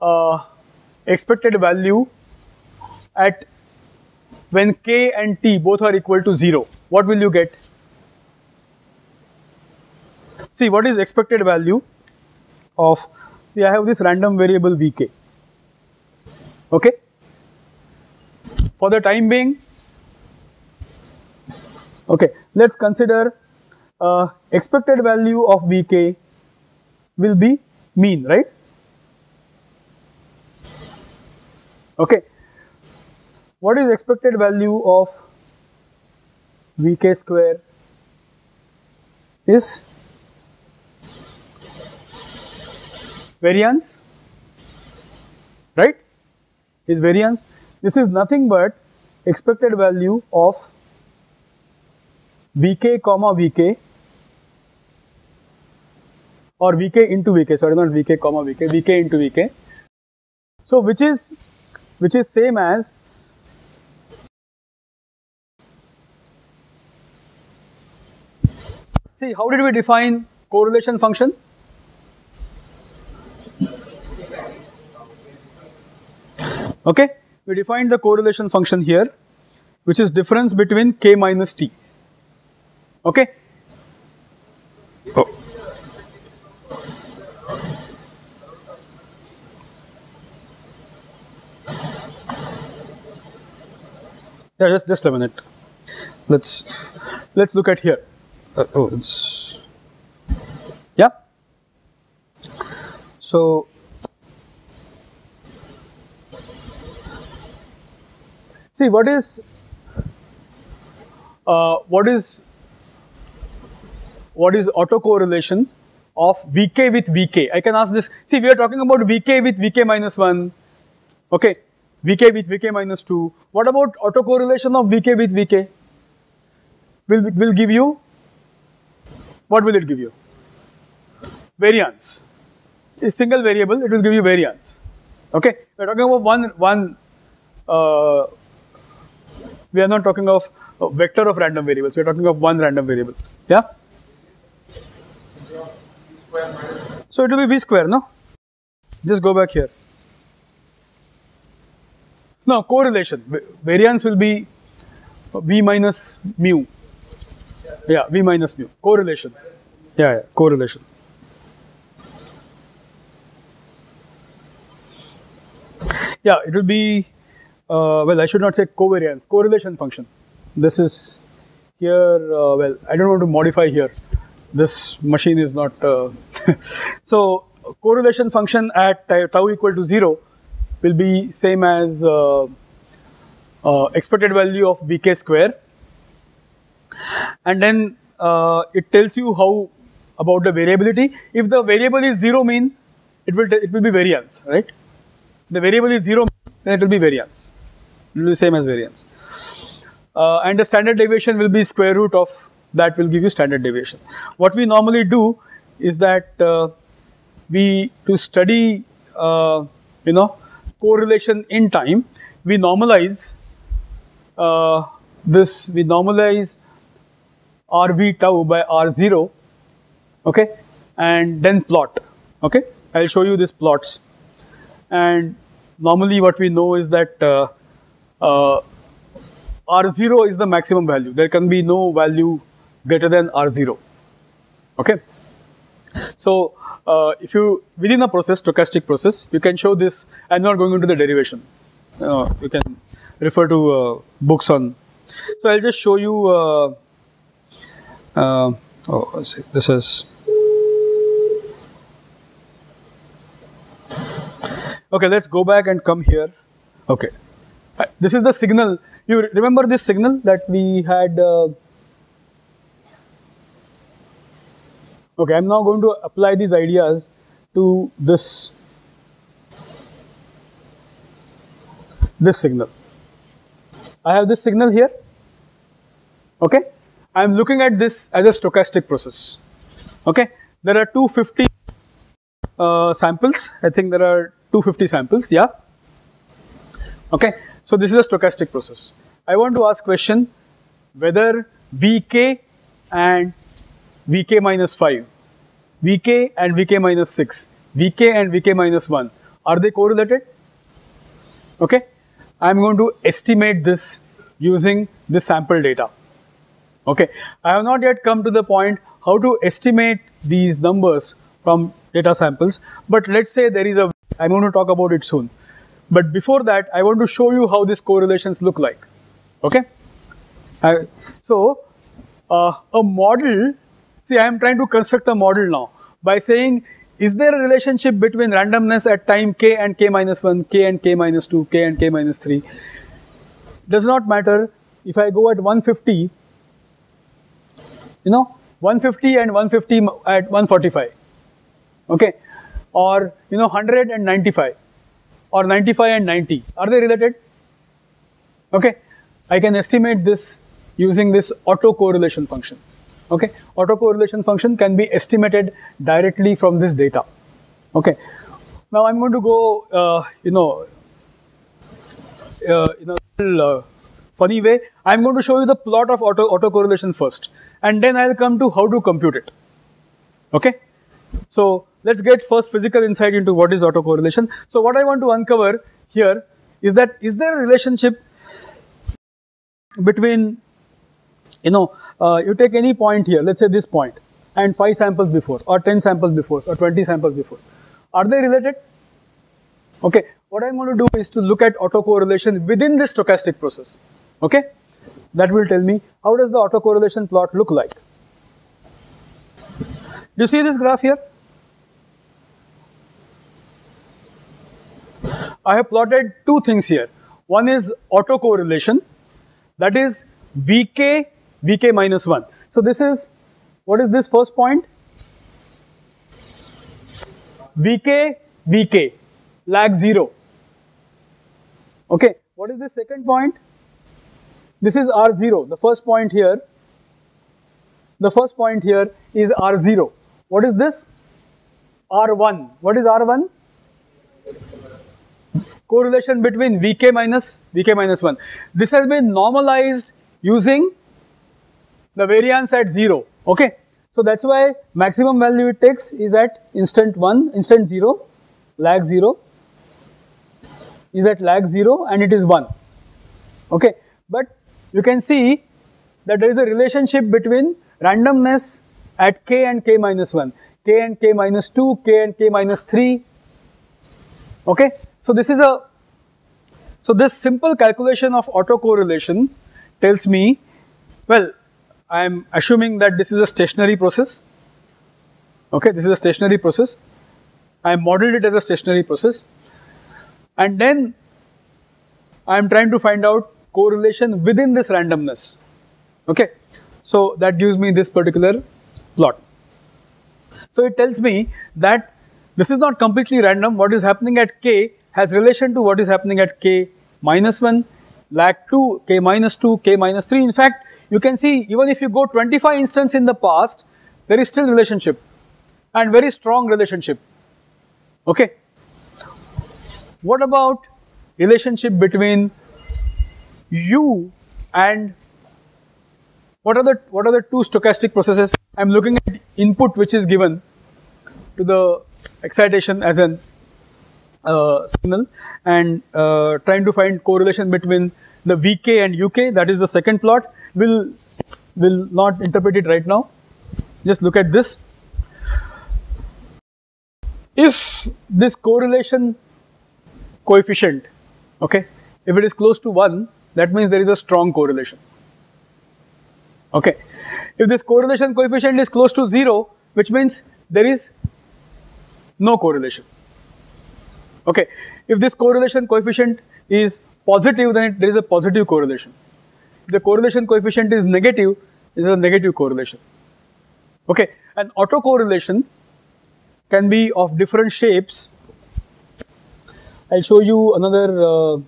uh, expected value at when k and t both are equal to 0, what will you get? See, what is expected value of, see I have this random variable vk, okay? For the time being, okay, let's consider uh, expected value of vk will be mean, right? Okay. What is expected value of Vk square is variance, right? Is variance. This is nothing but expected value of Vk comma Vk or Vk into Vk, sorry not Vk comma Vk, Vk into Vk. So which is which is same as see how did we define correlation function okay we defined the correlation function here which is difference between k minus t okay oh. Yeah, just just a minute. Let's let's look at here. Uh, oh, it's yeah. So see what is uh, what is what is autocorrelation of Vk with Vk? I can ask this. See, we are talking about Vk with Vk minus one. Okay, Vk with Vk minus 2. What about autocorrelation of Vk with Vk? Will, will give you, what will it give you? Variance. A single variable, it will give you variance. Okay, we are talking about one, one uh, we are not talking of a vector of random variables, we are talking of one random variable. Yeah? So it will be v square, no? Just go back here. Now correlation. Variance will be V minus mu. Yeah, V minus mu. Correlation. Yeah, yeah, correlation. Yeah, it will be, uh, well, I should not say covariance, correlation function. This is here, uh, well, I don't want to modify here. This machine is not, uh, so correlation function at tau equal to 0 will be same as uh, uh, expected value of vk square and then it tells you how about the variability if the variable is zero mean it will it will be variance right the variable is zero then it will be variance same as variance uh, and the standard deviation will be square root of that will give you standard deviation what we normally do is that uh, we to study uh, you know correlation in time, we normalize uh, this, we normalize RV tau by R0, okay, and then plot, okay. I'll show you these plots. And normally what we know is that uh, uh, R0 is the maximum value. There can be no value greater than R0. Okay. So uh, if you within a process, stochastic process, you can show this. I'm not going into the derivation. Uh, you can refer to uh, books on. So I'll just show you. Uh, uh, oh, see. This is. Okay, let's go back and come here. Okay, this is the signal. You remember this signal that we had. Uh, okay, I'm now going to apply these ideas to this this signal. I have this signal here. Okay, I'm looking at this as a stochastic process. Okay, there are 250 uh, samples. I think there are 250 samples. Yeah. Okay, so this is a stochastic process. I want to ask question whether Vk and Vk minus 5, Vk and Vk minus 6, Vk and Vk minus 1, are they correlated? Okay, I am going to estimate this using this sample data. Okay, I have not yet come to the point how to estimate these numbers from data samples, but let's say there is a, I'm going to talk about it soon. But before that, I want to show you how these correlations look like. Okay, I, so uh, a model, see I am trying to construct a model now by saying is there a relationship between randomness at time k and k minus 1, k and k minus 2, k and k minus 3. Does not matter. If I go at 150, you know, 150 and 150 at 145, okay, or you know 100 and 95, or 95 and 90. Are they related? Okay, I can estimate this using this autocorrelation function. Okay, autocorrelation function can be estimated directly from this data. Okay, now I'm going to go, uh, you know, uh, in a little uh, funny way. I'm going to show you the plot of auto autocorrelation first, and then I'll come to how to compute it. Okay, so let's get first physical insight into what is autocorrelation. So what I want to uncover here is that is there a relationship between, you know, uh, you take any point here, let's say this point, and 5 samples before, or 10 samples before, or 20 samples before. Are they related? Okay, what I'm going to do is to look at autocorrelation within this stochastic process. Okay, that will tell me how does the autocorrelation plot look like. Do you see this graph here? I have plotted two things here. One is autocorrelation, that is Vk, Vk minus 1. So this is, what is this first point? Vk, Vk, lag 0. Okay, what is the second point? This is R0, the first point here. The first point here is R0. What is this? R1. What is R1? Correlation between Vk minus Vk minus 1. This has been normalized using the variance at 0. Okay. So that's why maximum value it takes is at instant 1, instant 0, lag 0 is at lag 0 and it is 1. Okay. But you can see that there is a relationship between randomness at k and k minus 1, k and k minus 2, k and k minus 3. Okay. So this is a, so this simple calculation of autocorrelation tells me, well, I am assuming that this is a stationary process. Okay, this is a stationary process. I modeled it as a stationary process. And then I am trying to find out correlation within this randomness. Okay, so that gives me this particular plot. So it tells me that this is not completely random. What is happening at k has relation to what is happening at k minus 1, lag 2, k minus 2, k minus 3. In fact, you can see even if you go 25 instance in the past, there is still relationship and very strong relationship. Okay. What about relationship between u and what are the what are the two stochastic processes? I am looking at input which is given to the excitation as an signal and uh, trying to find correlation between the VK and UK. That is the second plot. We'll will not interpret it right now. Just look at this. If this correlation coefficient, okay, if it is close to one, that means there is a strong correlation. Okay, if this correlation coefficient is close to zero, which means there is no correlation. Okay, if this correlation coefficient is positive, then it, there is a positive correlation. If the correlation coefficient is negative, this is a negative correlation. Okay, and autocorrelation can be of different shapes. I'll show you another. Uh,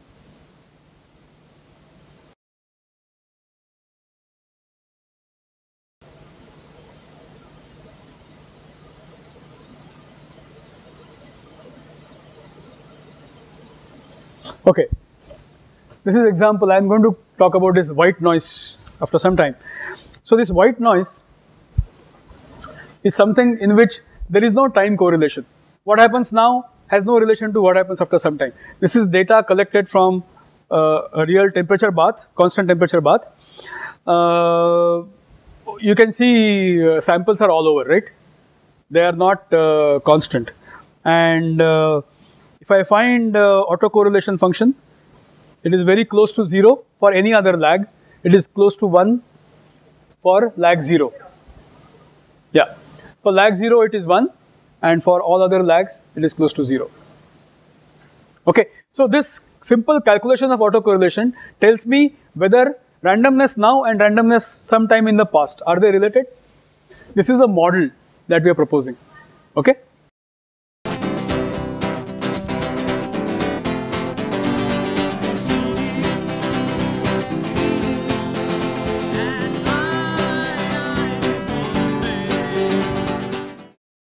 Okay, this is example. I am going to talk about this white noise after some time. So this white noise is something in which there is no time correlation. What happens now has no relation to what happens after some time. This is data collected from uh, a real temperature bath, constant temperature bath. Uh, you can see uh, samples are all over, right? They are not uh, constant. And uh, I find uh, autocorrelation function, it is very close to 0 for any other lag. It is close to 1 for lag 0. Yeah, for lag 0 it is 1 and for all other lags it is close to 0. Okay, so this simple calculation of autocorrelation tells me whether randomness now and randomness sometime in the past, are they related? This is a model that we are proposing. Okay.